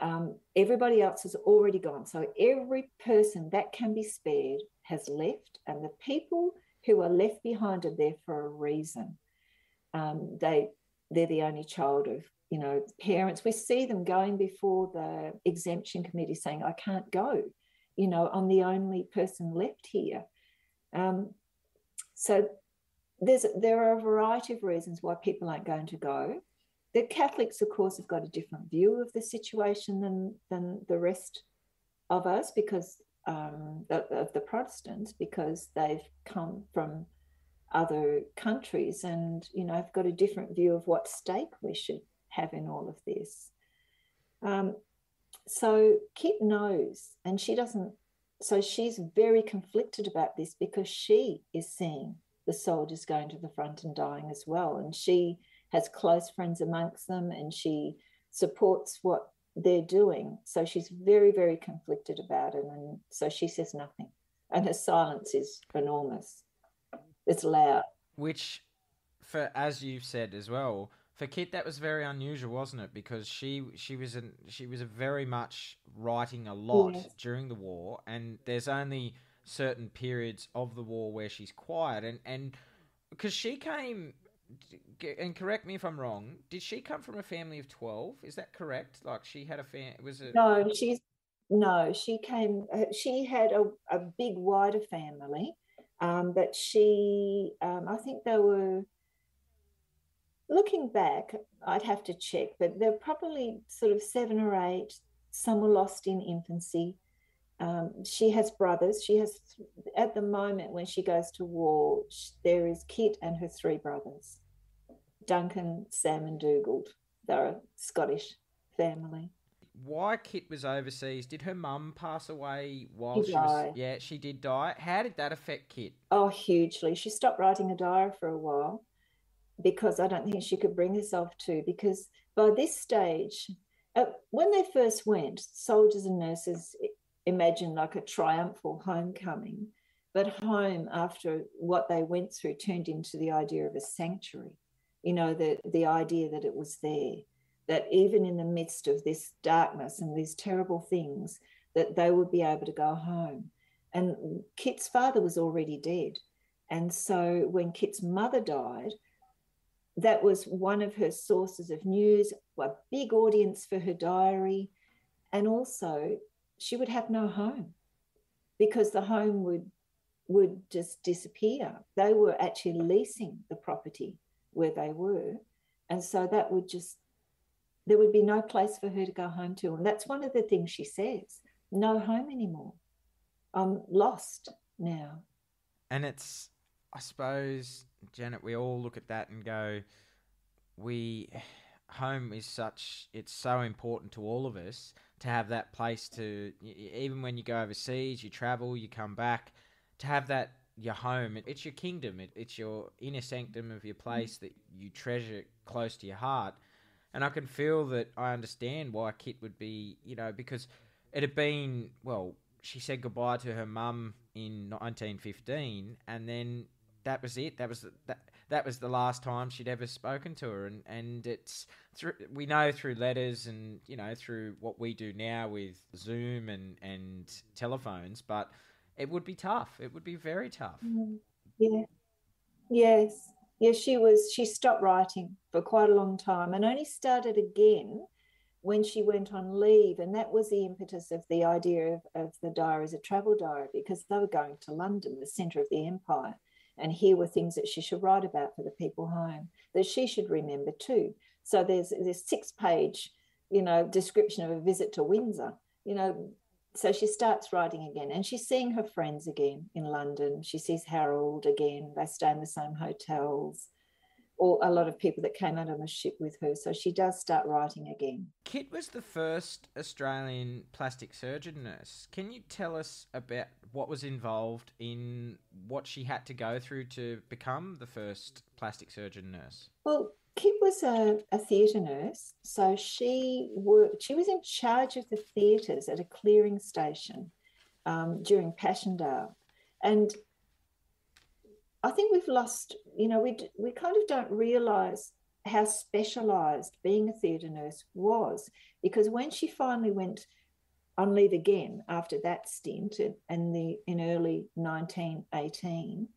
Um, everybody else has already gone. So every person that can be spared has left, and the people who are left behind are there for a reason. Um, they they're the only child of you know parents. We see them going before the exemption committee saying, "I can't go." You know, I'm the only person left here. Um, so there's there are a variety of reasons why people aren't going to go. The Catholics, of course, have got a different view of the situation than than the rest of us because um, of the Protestants because they've come from other countries and you know have got a different view of what stake we should have in all of this. Um, so Kit knows, and she doesn't. So she's very conflicted about this because she is seeing the soldiers going to the front and dying as well. And she has close friends amongst them and she supports what they're doing. So she's very, very conflicted about it. And so she says nothing. And her silence is enormous. It's loud. Which, for as you've said as well, for Kit that was very unusual, wasn't it? Because she she was an, she was very much writing a lot yes. during the war, and there's only certain periods of the war where she's quiet and and because she came and correct me if I'm wrong. Did she come from a family of twelve? Is that correct? Like she had a fam. Was it? No, she's no. She came. Uh, she had a, a big wider family, um, but she. Um, I think there were. Looking back, I'd have to check, but they're probably sort of seven or eight. Some were lost in infancy. Um, she has brothers. She has, at the moment, when she goes to war, there is Kit and her three brothers Duncan, Sam, and Dugald. They're a Scottish family. Why Kit was overseas? Did her mum pass away while she, she was? Yeah, she did die. How did that affect Kit? Oh, hugely. She stopped writing a diary for a while because I don't think she could bring herself to. Because by this stage, uh, when they first went, soldiers and nurses imagine like a triumphal homecoming. But home, after what they went through, turned into the idea of a sanctuary. You know, the, the idea that it was there, that even in the midst of this darkness and these terrible things, that they would be able to go home. And Kit's father was already dead. And so when Kit's mother died, that was one of her sources of news, a big audience for her diary. And also, she would have no home because the home would would just disappear. They were actually leasing the property where they were. And so that would just, there would be no place for her to go home to. And that's one of the things she says no home anymore. I'm lost now. And it's, I suppose, Janet, we all look at that and go, we, home is such it's so important to all of us to have that place to even when you go overseas, you travel, you come back, to have that your home. It's your kingdom. It, it's your inner sanctum of your mm. place that you treasure close to your heart. And I can feel that I understand why Kit would be, you know, because it had been well. She said goodbye to her mum in 1915, and then that was it. That was that. That was the last time she'd ever spoken to her, and and it's through. We know through letters and you know through what we do now with Zoom and and telephones, but it would be tough. It would be very tough. Mm. Yeah. Yes. Yes, she was. She stopped writing for quite a long time, and only started again when she went on leave. And that was the impetus of the idea of, of the diary as a travel diary, because they were going to London, the centre of the empire and here were things that she should write about for the people home that she should remember too. So there's this six page, you know, description of a visit to Windsor, you know. So she starts writing again and she's seeing her friends again in London. She sees Harold again. They stay in the same hotels or a lot of people that came out on the ship with her. So she does start writing again. Kit was the first Australian plastic surgeon nurse. Can you tell us about what was involved in what she had to go through to become the first plastic surgeon nurse? Well, Kit was a, a theatre nurse, so she worked. She was in charge of the theatres at a clearing station um, during Passchendaele, and I think we've lost, you know, we, we kind of don't realize how specialized being a theatre nurse was because when she finally went on leave again after that stint in the in early 1918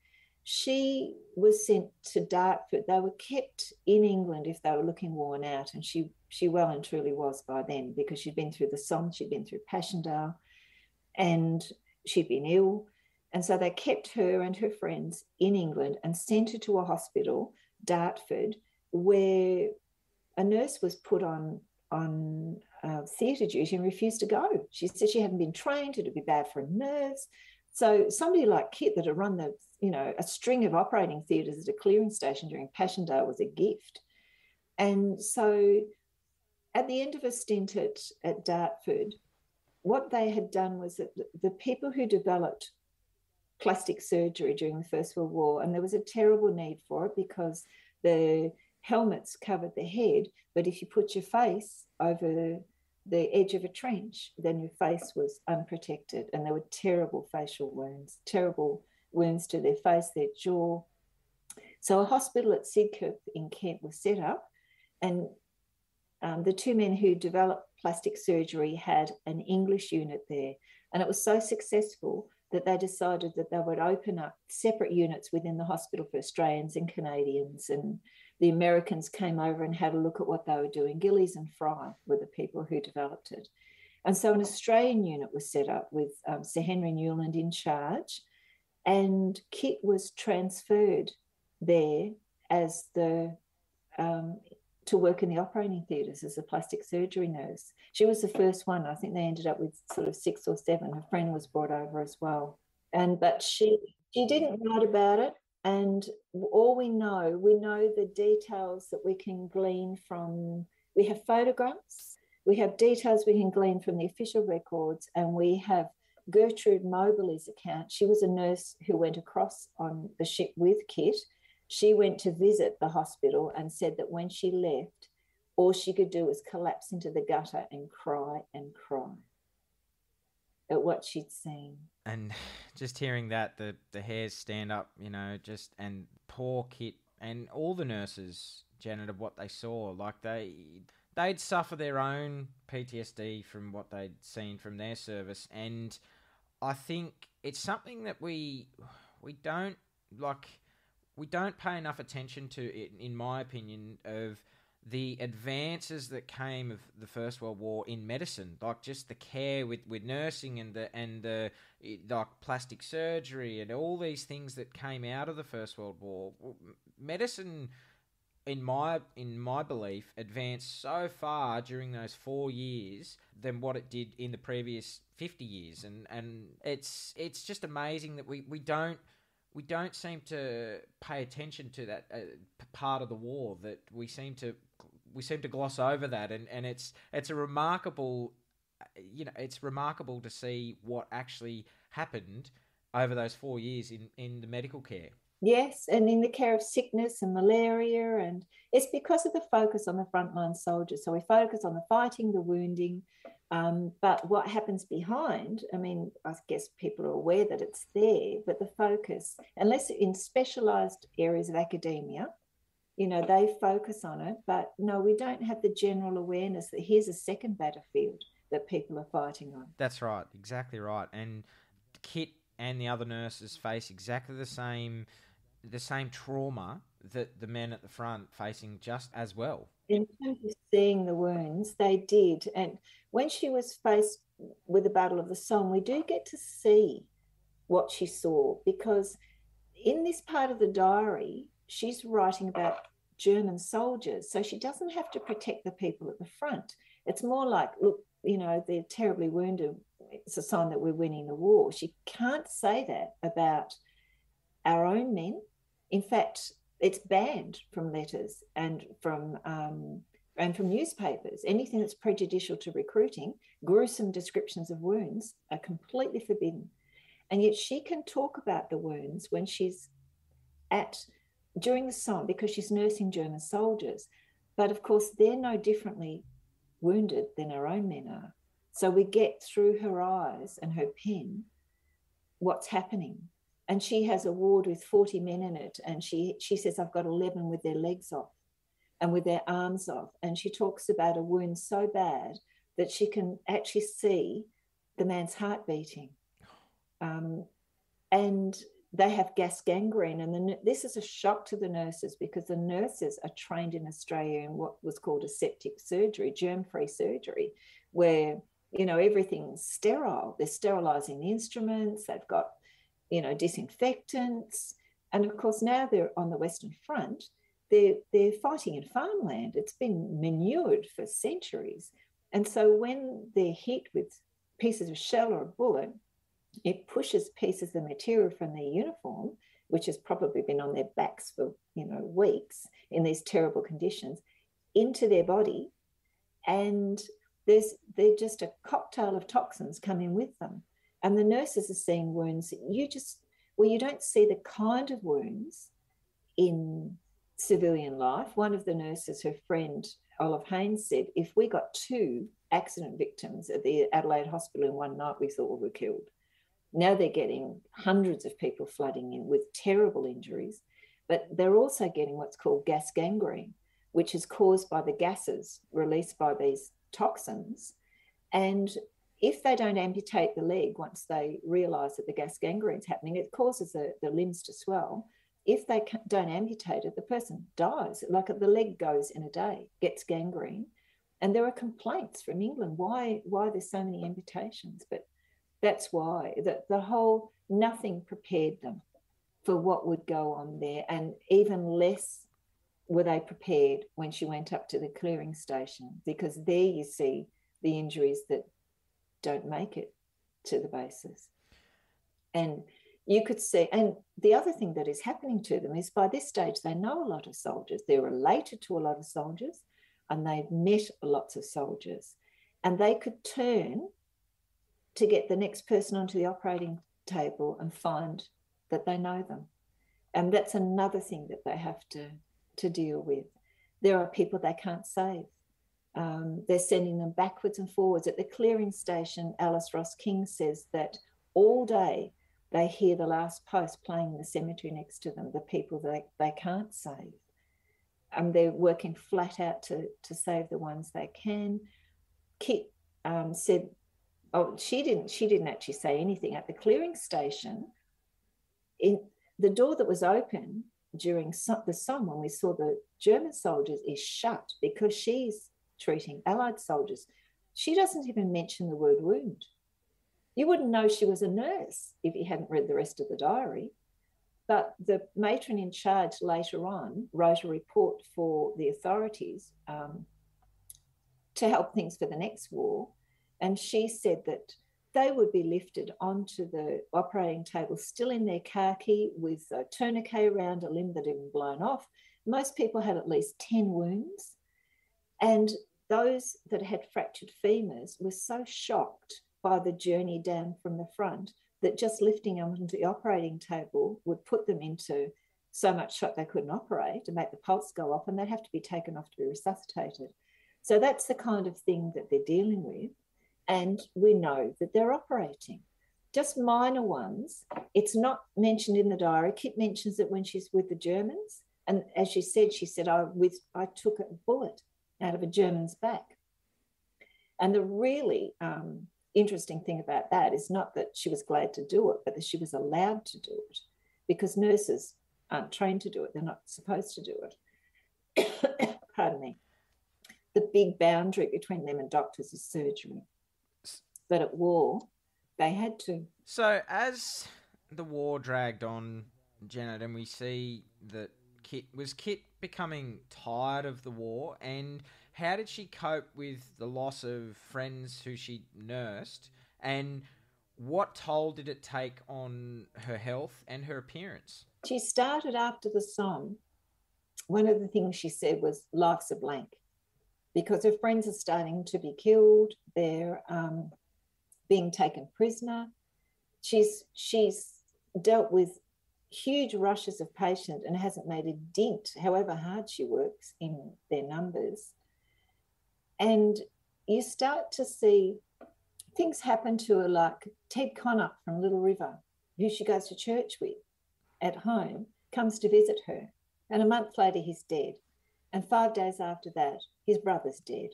she was sent to Dartford. They were kept in England if they were looking worn out, and she she well and truly was by then because she'd been through the Somme, she'd been through Passchendaele, and she'd been ill. And so they kept her and her friends in England and sent her to a hospital, Dartford, where a nurse was put on on uh, theatre duty and refused to go. She said she hadn't been trained; it'd be bad for her nerves. So somebody like Kit that had run the you know a string of operating theatres at a clearing station during Passchendaele was a gift. And so, at the end of a stint at, at Dartford, what they had done was that the people who developed plastic surgery during the First World War, and there was a terrible need for it because the helmets covered the head, but if you put your face over the edge of a trench, then your face was unprotected, and there were terrible facial wounds, terrible wounds to their face, their jaw. So a hospital at Sidcup in Kent was set up, and um, the two men who developed plastic surgery had an English unit there, and it was so successful that they decided that they would open up separate units within the hospital for Australians and Canadians. And the Americans came over and had a look at what they were doing. Gillies and Fry were the people who developed it. And so an Australian unit was set up with um, Sir Henry Newland in charge. And Kit was transferred there as the um, to work in the operating theatres as a plastic surgery nurse. She was the first one. I think they ended up with sort of six or seven. Her friend was brought over as well. And but she she didn't write about it. And all we know, we know the details that we can glean from we have photographs, we have details we can glean from the official records, and we have Gertrude Moberly's account. She was a nurse who went across on the ship with Kit she went to visit the hospital and said that when she left, all she could do was collapse into the gutter and cry and cry at what she'd seen. And just hearing that, the, the hairs stand up, you know, just and poor Kit and all the nurses, Janet, of what they saw. Like they they'd suffer their own PTSD from what they'd seen from their service. And I think it's something that we we don't like we don't pay enough attention to it, in my opinion, of the advances that came of the First World War in medicine, like just the care with, with nursing and the and the like plastic surgery and all these things that came out of the First World War. Medicine, in my in my belief, advanced so far during those four years than what it did in the previous fifty years, and and it's it's just amazing that we, we don't we don't seem to pay attention to that uh, part of the war that we seem to we seem to gloss over that, and, and it's it's a remarkable, you know, it's remarkable to see what actually happened over those four years in in the medical care. Yes, and in the care of sickness and malaria, and it's because of the focus on the frontline soldiers. So we focus on the fighting, the wounding, um, but what happens behind, I mean, I guess people are aware that it's there, but the focus, unless in specialized areas of academia, you know, they focus on it, but no, we don't have the general awareness that here's a second battlefield that people are fighting on. That's right, exactly right. And Kit and the other nurses face exactly the same the same trauma that the men at the front facing just as well. In terms of seeing the wounds, they did. And when she was faced with the Battle of the Somme, we do get to see what she saw because in this part of the diary, she's writing about German soldiers. So she doesn't have to protect the people at the front. It's more like, look, you know, they're terribly wounded. It's a sign that we're winning the war. She can't say that about our own men. In fact, it's banned from letters and from um, and from newspapers. Anything that's prejudicial to recruiting, gruesome descriptions of wounds are completely forbidden. And yet she can talk about the wounds when she's at during the Somme because she's nursing German soldiers. But of course, they're no differently wounded than our own men are. So we get through her eyes and her pen what's happening and she has a ward with 40 men in it and she she says i've got 11 with their legs off and with their arms off. And she talks about a wound so bad that she can actually see the man's heart beating. Um, and they have gas gangrene and the, this is a shock to the nurses because the nurses are trained in australia in what was called aseptic surgery germ-free surgery where you know everything's sterile. They're sterilizing the instruments they've got you know, disinfectants. And of course, now they're on the Western Front, they're, they're fighting in farmland. It's been manured for centuries. And so when they're hit with pieces of shell or a bullet, it pushes pieces of material from their uniform, which has probably been on their backs for you know weeks in these terrible conditions, into their body, and there's they're just a cocktail of toxins coming with them. And the nurses are seeing wounds that you just, well, you don't see the kind of wounds in civilian life. One of the nurses, her friend Olive Haynes, said, if we got two accident victims at the Adelaide Hospital in one night, we thought we were killed. Now they're getting hundreds of people flooding in with terrible injuries, but they're also getting what's called gas gangrene, which is caused by the gases released by these toxins. And if they don't amputate the leg once they realise that the gas gangrene is happening, it causes the, the limbs to swell. If they don't amputate it, the person dies. Like the leg goes in a day, gets gangrene. And there are complaints from England why why there's so many amputations. But that's why the, the whole nothing prepared them for what would go on there, and even less were they prepared when she went up to the clearing station because there you see the injuries that don't make it to the bases. And you could see, and the other thing that is happening to them is by this stage, they know a lot of soldiers, they're related to a lot of soldiers, and they've met lots of soldiers. And they could turn to get the next person onto the operating table and find that they know them. And that's another thing that they have to, to deal with. There are people they can't save um, they're sending them backwards and forwards. At the clearing station, Alice Ross King says that all day they hear the last post playing in the cemetery next to them, the people that they can't save. Um, they're working flat out to, to save the ones they can. Kit um, said, oh, she didn't, she didn't actually say anything. At the clearing station, in the door that was open during the Somme when we saw the German soldiers is shut because she's treating Allied soldiers. She doesn't even mention the word wound. You wouldn't know she was a nurse if you hadn't read the rest of the diary. But the matron in charge later on wrote a report for the authorities um, to help things for the next war. And she said that they would be lifted onto the operating table, still in their khaki, with a tourniquet around a limb that had been blown off. Most people had at least 10 wounds And those that had fractured femurs were so shocked by the journey down from the front that just lifting them onto the operating table would put them into so much shock they couldn't operate and make the pulse go off, and they'd have to be taken off to be resuscitated. So that's the kind of thing that they're dealing with. And we know that they're operating. Just minor ones. It's not mentioned in the diary. Kit mentions it when she's with the Germans. And as she said, she said, I, with, I took a bullet out of a German's back. And the really um, interesting thing about that is not that she was glad to do it, but that she was allowed to do it because nurses aren't trained to do it. They're not supposed to do it. Pardon me. The big boundary between them and doctors is surgery. But at war, they had to. So as the war dragged on, Janet, and we see that Kit was Kit becoming tired of the war, and how did she cope with the loss of friends who she nursed, and what toll did it take on her health and her appearance? She started after the Somme. One of the things she said was, Life's a blank, because her friends are starting to be killed, they're um, being taken prisoner. She's, she's dealt with huge rushes of patients and hasn't made a dent, however hard she works, in their numbers. And you start to see things happen to her, like Ted Connor from Little River, who she goes to church with at home comes to visit her. And a month later, he's dead. And five days after that, his brother's dead.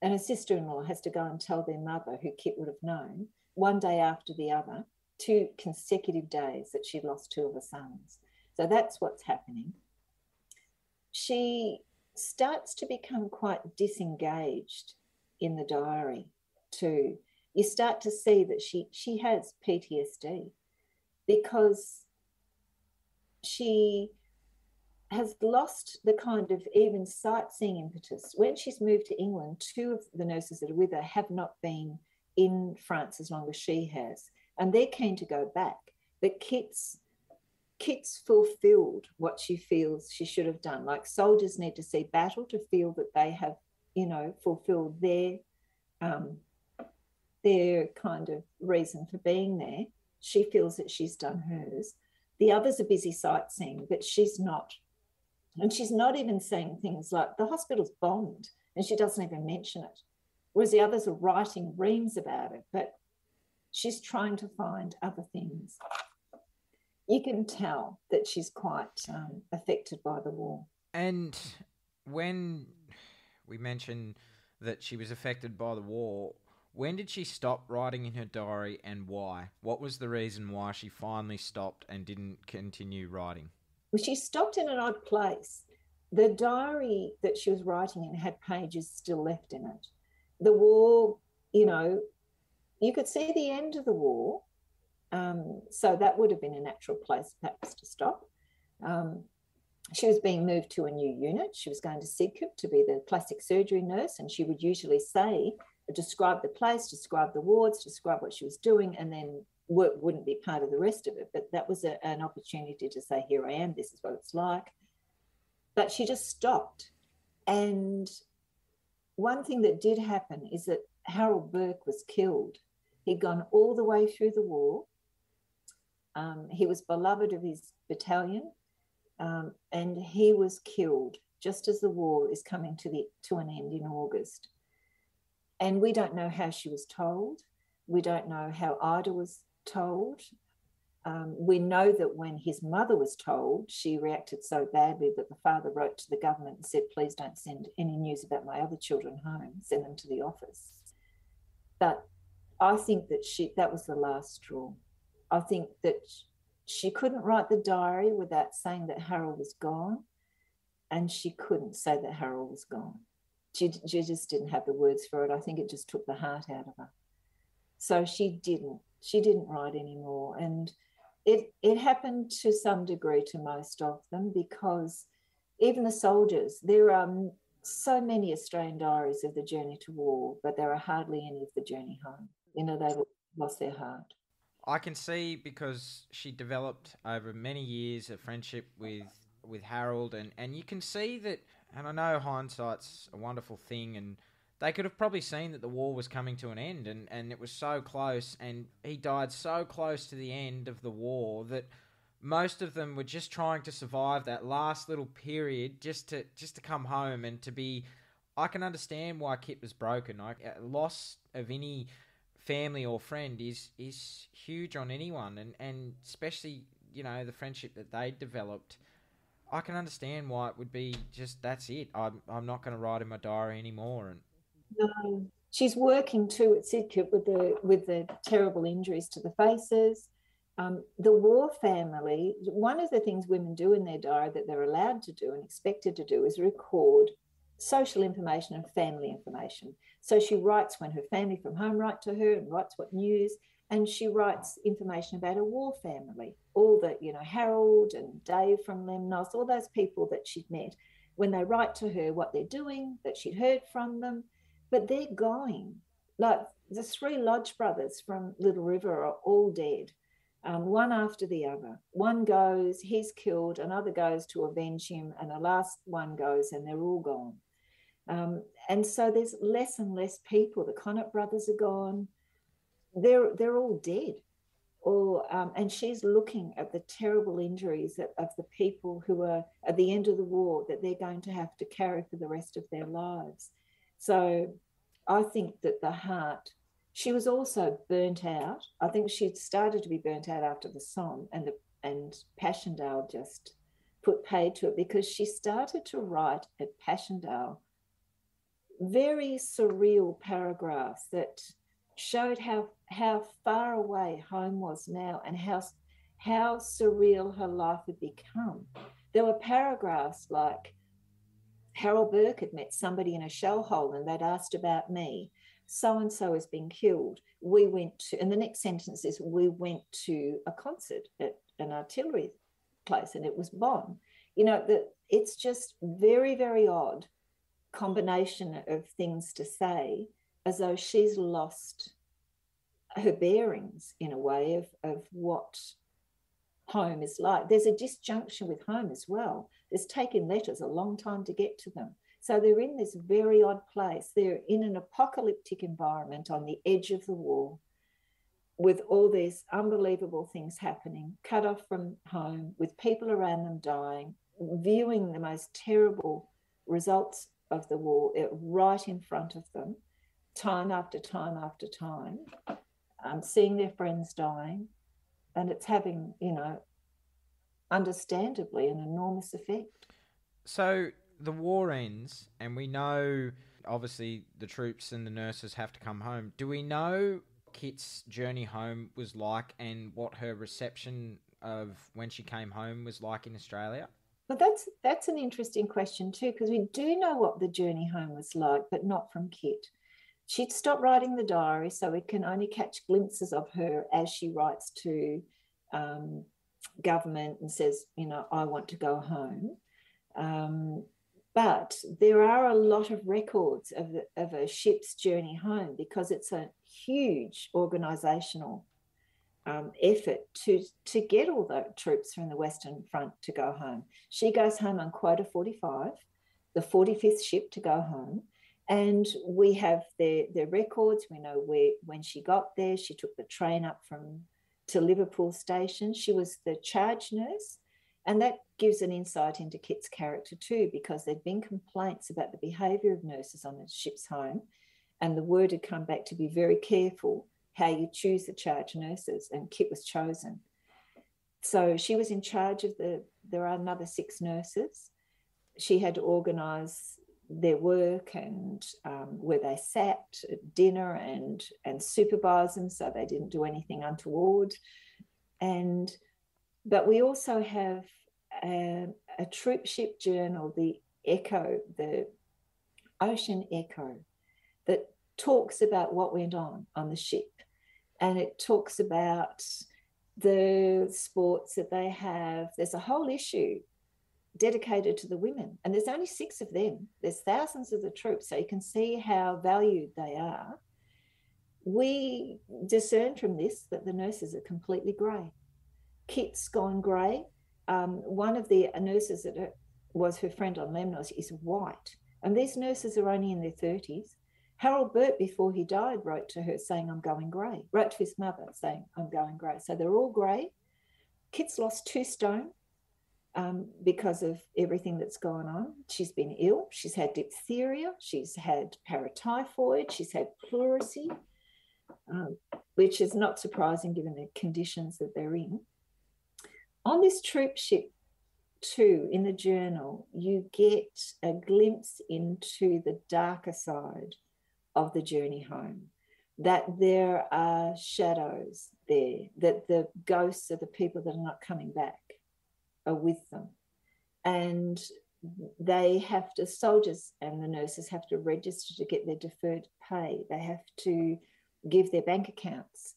And her sister in law has to go and tell their mother, who Kit would have known, one day after the other, two consecutive days that she lost two of her sons. So that's what's happening. She starts to become quite disengaged in the diary, too. You start to see that she, she has PTSD because she has lost the kind of even sightseeing impetus. When she's moved to England, two of the nurses that are with her have not been in France as long as she has, and they're keen to go back. But Kit's Kit's fulfilled what she feels she should have done. Like soldiers need to see battle to feel that they have, you know, fulfilled their um, their kind of reason for being there. She feels that she's done hers. The others are busy sightseeing, but she's not. And she's not even saying things like the hospital's bombed, and she doesn't even mention it. Whereas the others are writing reams about it, but she's trying to find other things. You can tell that she's quite um, affected by the war. And when we mentioned that she was affected by the war, when did she stop writing in her diary and why? What was the reason why she finally stopped and didn't continue writing? Well, she stopped in an odd place. The diary that she was writing in had pages still left in it. The war, you know, you could see the end of the war. Um, so that would have been a natural place perhaps to stop. Um, she was being moved to a new unit. She was going to Sidcup to be the plastic surgery nurse, and she would usually say describe the place, describe the wards, describe what she was doing, and then work wouldn't be part of the rest of it. But that was a, an opportunity to say, here I am, this is what it's like. But she just stopped. And one thing that did happen is that Harold Burke was killed. He'd gone all the way through the war. Um, he was beloved of his battalion, um, and he was killed just as the war is coming to the to an end in August. And we don't know how she was told. We don't know how Ida was told. Um, we know that when his mother was told, she reacted so badly that the father wrote to the government and said, Please don't send any news about my other children home, send them to the office. But I think that she that was the last straw. I think that she couldn't write the diary without saying that Harold was gone, and she couldn't say that Harold was gone she, she just didn't have the words for it. I think it just took the heart out of her. So she didn't. She didn't write anymore. And it it happened to some degree to most of them because even the soldiers, there are so many Australian diaries of the journey to war, but there are hardly any of the journey home. You know, they've lost their heart. I can see because she developed over many years a friendship with with Harold, and and you can see that and I know hindsight's a wonderful thing, and they could have probably seen that the war was coming to an end, and, and it was so close, and he died so close to the end of the war that most of them were just trying to survive that last little period just to just to come home and to be I can understand why Kit was broken. Like uh, loss of any family or friend is is huge on anyone, and and especially you know the friendship that they developed. I can understand why it would be just that's it. I'm I'm not going to write in my diary anymore. And no, she's working too at Sidcup with the with the terrible injuries to the faces. Um, the war family. One of the things women do in their diary that they're allowed to do and expected to do is record social information and family information. So she writes when her family from home write to her and writes what news, and she writes information about a war family, all the, you know, Harold and Dave from Lemnos, all those people that she'd met. When they write to her what they're doing, that she'd heard from them, but they're going. Like the three Lodge brothers from Little River are all dead. Um, one after the other. One goes, he's killed, another goes to avenge him, and the last one goes, and they're all gone. Um, and so there's less and less people. The Connett brothers are gone. They're they're all dead. Or um, and she's looking at the terrible injuries of, of the people who are at the end of the war that they're going to have to carry for the rest of their lives. So I think that the heart. She was also burnt out. I think she'd started to be burnt out after the Somme, and the and Passchendaele just put paid to it because she started to write at Passchendaele very surreal paragraphs that showed how how far away home was now and how how surreal her life had become. There were paragraphs like Harold Burke had met somebody in a shell hole and they'd asked about me. So and so has been killed. We went to, and the next sentence is, we went to a concert at an artillery place and it was bomb. You know, that it's just very, very odd combination of things to say as though she's lost her bearings in a way of, of what home is like. There's a disjunction with home as well. It's taken letters a long time to get to them. So they're in this very odd place. They're in an apocalyptic environment on the edge of the war with all these unbelievable things happening, cut off from home, with people around them dying, viewing the most terrible results of the war right in front of them, time after time after time, um, seeing their friends dying, and it's having, you know, understandably an enormous effect. So the war ends, and we know obviously the troops and the nurses have to come home. Do we know Kit's journey home was like and what her reception of when she came home was like in Australia? Well, that's that's an interesting question too, because we do know what the journey home was like, but not from Kit. She'd stopped writing the diary, so we can only catch glimpses of her as she writes to um, government and says, you know, I want to go home. Um, but there are a lot of records of, of a ship's journey home because it's a huge organisational um, effort to to get all the troops from the Western Front to go home. She goes home on quota 45, the 45th ship to go home. And we have their, their records. We know where when she got there, she took the train up from to Liverpool station. She was the charge nurse. And that gives an insight into Kit's character too, because there'd been complaints about the behaviour of nurses on the ship's home. And the word had come back to be very careful how you choose the charge nurses, and Kit was chosen. So she was in charge of the, there are another six nurses. She had to organise their work and um, where they sat at dinner and, and supervise them so they didn't do anything untoward. And, but we also have a, a troop ship journal, the Echo, the Ocean Echo, that talks about what went on on the ship and it talks about the sports that they have. There's a whole issue dedicated to the women, and there's only six of them. There's thousands of the troops, so you can see how valued they are. We discern from this that the nurses are completely grey. Kit's gone grey. Um, one of the nurses that was her friend on Lemnos, is white. And these nurses are only in their 30s. Harold Burke, before he died, wrote to her saying, I'm going grey, wrote to his mother saying, I'm going grey. So they're all grey. Kit's lost two stone um, because of everything that's gone on. She's been ill. She's had diphtheria. She's had paratyphoid. She's had pleurisy, um, which is not surprising given the conditions that they're in. On this troop ship, too, in the journal, you get a glimpse into the darker side of the journey home. That there are shadows there, that the ghosts of the people that are not coming back are with them. And they have to, soldiers and the nurses have to register to get their deferred pay. They have to give their bank accounts.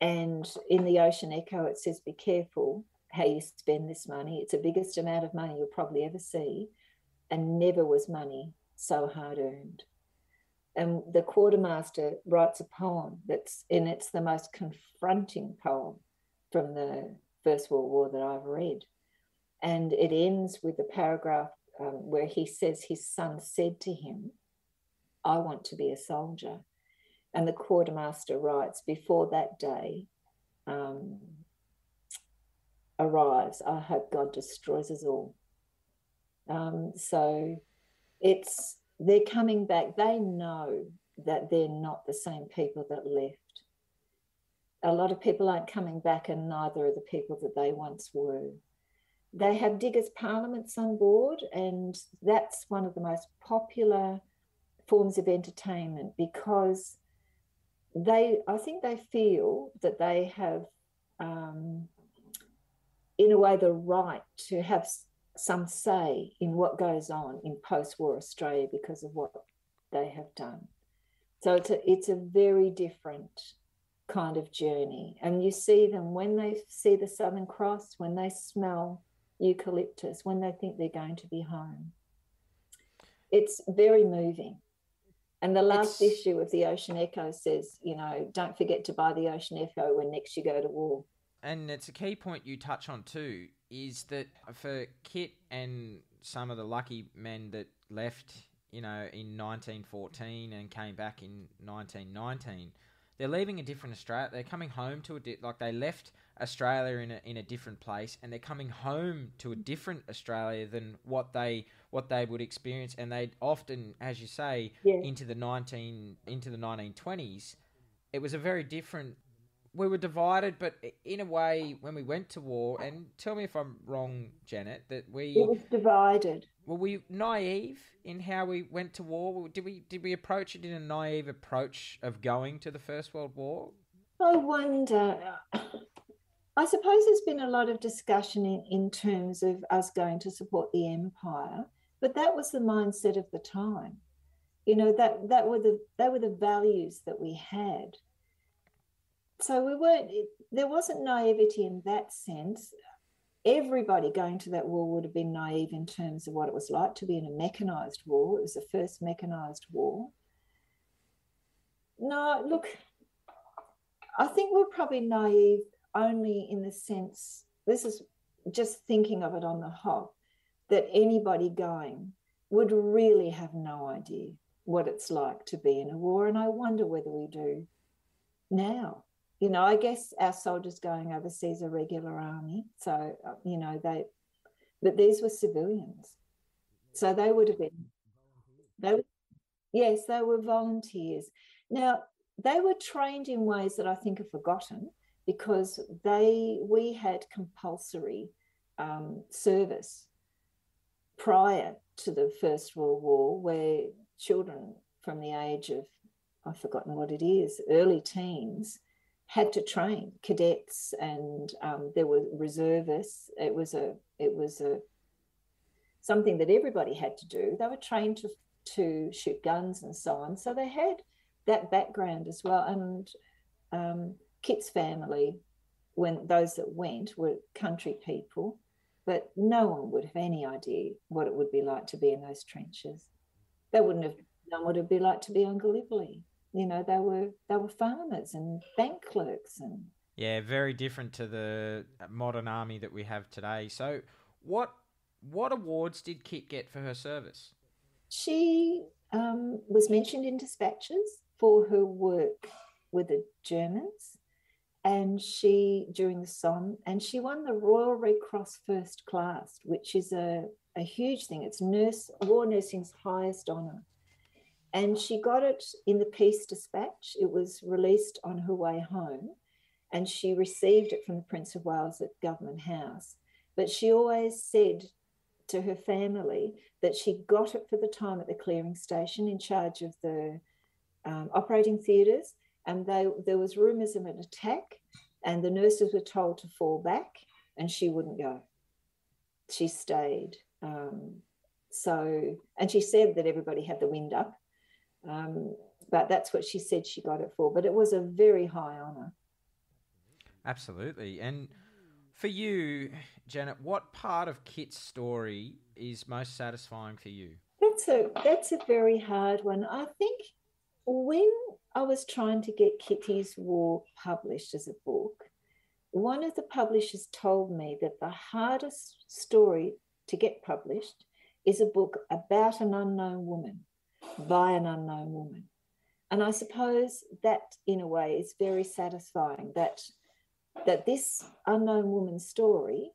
And in the Ocean Echo, it says, be careful how you spend this money. It's the biggest amount of money you'll probably ever see. And never was money so hard earned. And the quartermaster writes a poem that's, and it's the most confronting poem from the First World War that I've read. And it ends with a paragraph um, where he says his son said to him, I want to be a soldier. And the quartermaster writes, Before that day um, arrives, I hope God destroys us all. Um, so it's, they're coming back. They know that they're not the same people that left. A lot of people aren't coming back, and neither are the people that they once were. They have diggers' parliaments on board, and that's one of the most popular forms of entertainment because they, I think, they feel that they have, um, in a way, the right to have some say in what goes on in post-war Australia because of what they have done. So it's a, it's a very different kind of journey. And you see them when they see the Southern Cross, when they smell eucalyptus when they think they're going to be home. It's very moving. And the last it's... issue of the Ocean Echo says, you know, don't forget to buy the Ocean Echo when next you go to war. And it's a key point you touch on too, is that for Kit and some of the lucky men that left, you know, in 1914 and came back in 1919, they're leaving a different Australia. They're coming home to a di- like they left Australia in a, in a different place, and they're coming home to a different Australia than what they what they would experience, and they often, as you say, yeah. into the nineteen into the nineteen twenties, it was a very different. We were divided, but in a way, when we went to war, and tell me if I'm wrong, Janet, that we it was divided. Were we naive in how we went to war? Did we did we approach it in a naive approach of going to the First World War? I wonder. I suppose there's been a lot of discussion in, in terms of us going to support the empire, but that was the mindset of the time. You know that that were the that were the values that we had. So we weren't. There wasn't naivety in that sense. Everybody going to that war would have been naive in terms of what it was like to be in a mechanized war. It was the first mechanized war. No, look, I think we're probably naive only in the sense, this is just thinking of it on the hop, that anybody going would really have no idea what it's like to be in a war. And I wonder whether we do now. You know, I guess our soldiers going overseas are regular army. So, uh, you know, they, but these were civilians. So they would have been, they yes, they were volunteers. Now, they were trained in ways that I think are forgotten because they we had compulsory um, service prior to the First World War, where children from the age of I've forgotten what it is, early teens, had to train cadets, and um, there were reservists. It was a it was a something that everybody had to do. They were trained to to shoot guns and so on, so they had that background as well. And um, Kit's family, when those that went were country people, but no one would have any idea what it would be like to be in those trenches. They wouldn't have known what it would be like to be on Gallipoli. You know, they were they were farmers and bank clerks and yeah, very different to the modern army that we have today. So, what what awards did Kit get for her service? She um, was mentioned in dispatches for her work with the Germans, and she during the Somme, and she won the Royal Red Cross First Class, which is a, a huge thing. It's nurse war nursing's highest honour. And she got it in the Peace Dispatch. It was released on her way home, and she received it from the Prince of Wales at Government House. But she always said to her family that she got it for the time at the clearing station in charge of the um, operating theatres, and they, there was rumours of an attack, and the nurses were told to fall back, and she wouldn't go. She stayed. Um, so, and she said that everybody had the wind up, um, but that's what she said she got it for. But it was a very high honour. Absolutely, and for you, Janet, what part of Kit's story is most satisfying for you? That's a that's a very hard one. I think when I was trying to get Kitty's War published as a book, one of the publishers told me that the hardest story to get published is a book about an unknown woman by an unknown woman. And I suppose that in a way is very satisfying that that this unknown woman's story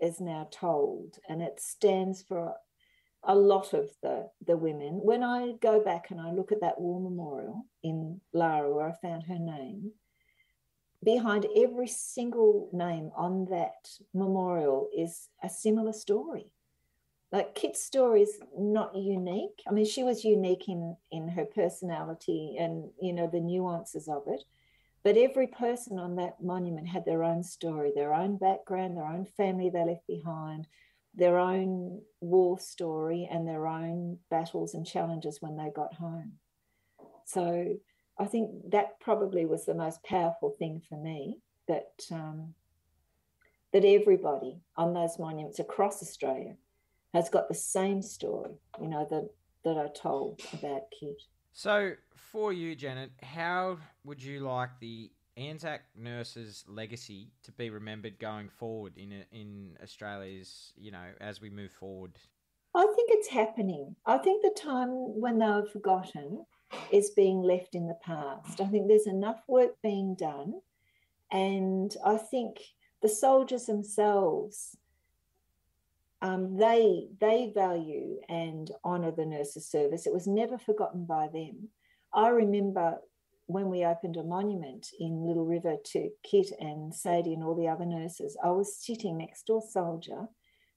is now told and it stands for a lot of the, the women. When I go back and I look at that war memorial in Lara where I found her name, behind every single name on that memorial is a similar story. Like Kit's story is not unique. I mean, she was unique in in her personality and you know the nuances of it, but every person on that monument had their own story, their own background, their own family they left behind, their own war story, and their own battles and challenges when they got home. So I think that probably was the most powerful thing for me that um, that everybody on those monuments across Australia has got the same story, you know, that that I told about Kit. So, for you, Janet, how would you like the Anzac nurses' legacy to be remembered going forward in in Australia's, you know, as we move forward? I think it's happening. I think the time when they were forgotten is being left in the past. I think there's enough work being done, and I think the soldiers themselves um, they they value and honour the nurses' service. It was never forgotten by them. I remember when we opened a monument in Little River to Kit and Sadie and all the other nurses, I was sitting next to a soldier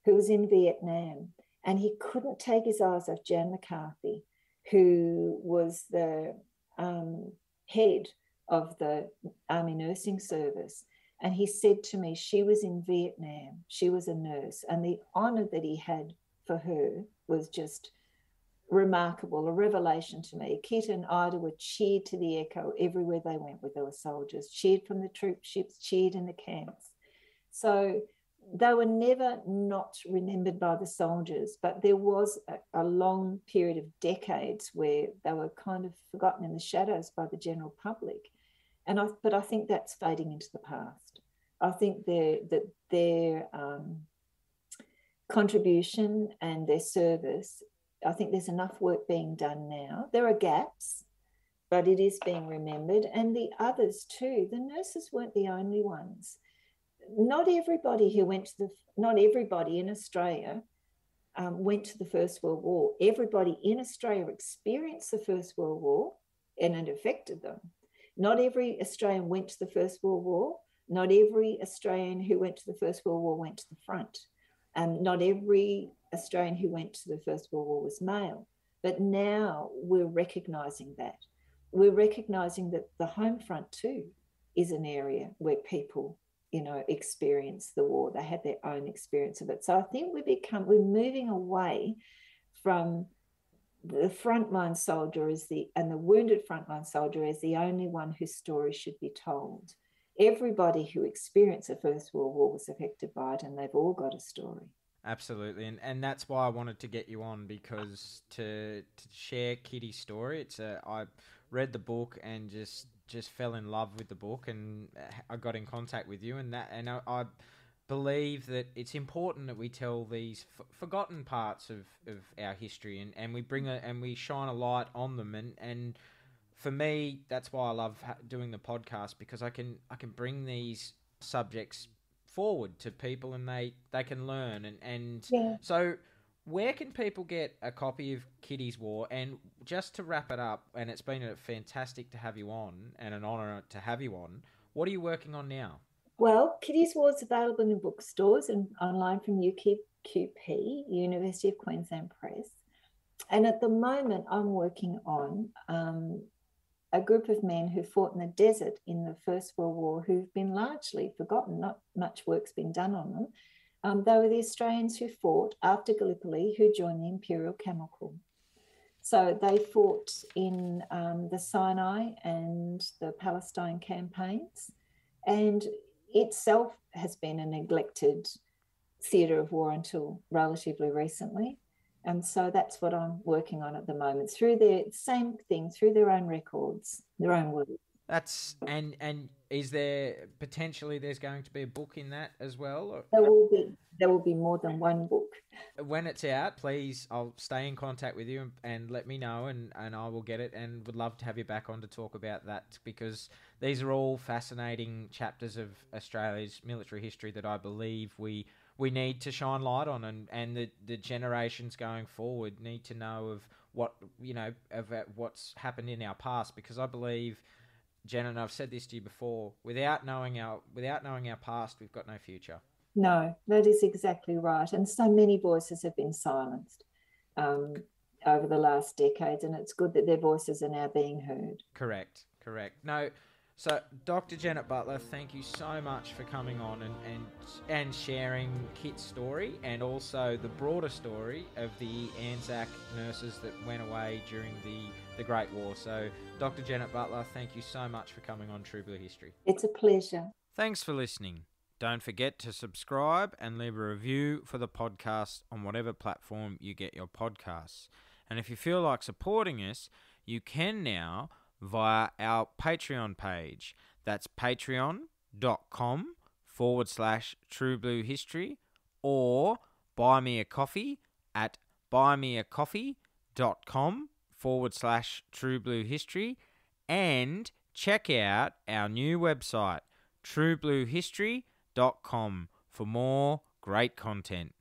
who was in Vietnam and he couldn't take his eyes off Jan McCarthy, who was the um, head of the Army Nursing Service. And he said to me, she was in Vietnam, she was a nurse, and the honor that he had for her was just remarkable, a revelation to me. Kit and Ida were cheered to the echo everywhere they went with their soldiers, cheered from the troop ships, cheered in the camps. So they were never not remembered by the soldiers, but there was a, a, long period of decades where they were kind of forgotten in the shadows by the general public. And I, but I think that's fading into the past. I think their that their um, contribution and their service. I think there's enough work being done now. There are gaps, but it is being remembered, and the others too. The nurses weren't the only ones. Not everybody who went to the not everybody in Australia um, went to the First World War. Everybody in Australia experienced the First World War, and it affected them. Not every Australian went to the First World War. Not every Australian who went to the First World War went to the front. Um, not every Australian who went to the First World War was male. But now we're recognising that. We're recognising that the home front too is an area where people, you know, experience the war. They had their own experience of it. So I think we become we're moving away from the frontline soldier is the and the wounded frontline soldier is the only one whose story should be told. Everybody who experienced the First World War was affected by it, and they've all got a story. Absolutely, and and that's why I wanted to get you on because to to share Kitty's story. It's a I read the book and just just fell in love with the book, and uh, I got in contact with you, and that and I, I believe that it's important that we tell these f- forgotten parts of, of our history and, and we bring a and we shine a light on them and and for me that's why I love doing the podcast because I can I can bring these subjects forward to people and they they can learn and and Yeah. so where can people get a copy of Kitty's War and just to wrap it up and it's been a fantastic to have you on and an honor to have you on what are you working on now Well, Kitty's War is available in bookstores and online from UQP, University of Queensland Press. And at the moment, I'm working on um, a group of men who fought in the desert in the First World War who've been largely forgotten. Not much work's been done on them. Um, they were the Australians who fought after Gallipoli, who joined the Imperial Camel Corps. So they fought in um, the Sinai and the Palestine campaigns. And itself has been a neglected theatre of war until relatively recently. And so that's what I'm working on at the moment through their same thing, through their own records, their own words. That's and and is there potentially there's going to be a book in that as well? Or- There will be there will be more than one book. when it's out, please, I'll stay in contact with you and, and let me know, and, and I will get it. And would love to have you back on to talk about that because these are all fascinating chapters of Australia's military history that I believe we we need to shine light on, and, and the, the generations going forward need to know of what you know of uh, what's happened in our past because I believe. Jen and I've said this to you before. Without knowing our without knowing our past, we've got no future. No, that is exactly right. And so many voices have been silenced um, over the last decades, and it's good that their voices are now being heard. Correct, correct. No, so Dr. Janet Butler, thank you so much for coming on and and, and sharing Kit's story and also the broader story of the Anzac nurses that went away during the, the Great War. So, Dr. Janet Butler, thank you so much for coming on True Blue History. It's a pleasure. Thanks for listening. Don't forget to subscribe and leave a review for the podcast on whatever platform you get your podcasts. And if you feel like supporting us, you can now via our Patreon page. That's patreon.com forward slash true blue history or buy me a coffee at buymeacoffee.com forward slash true blue history and check out our new website truebluehistory.com for more great content.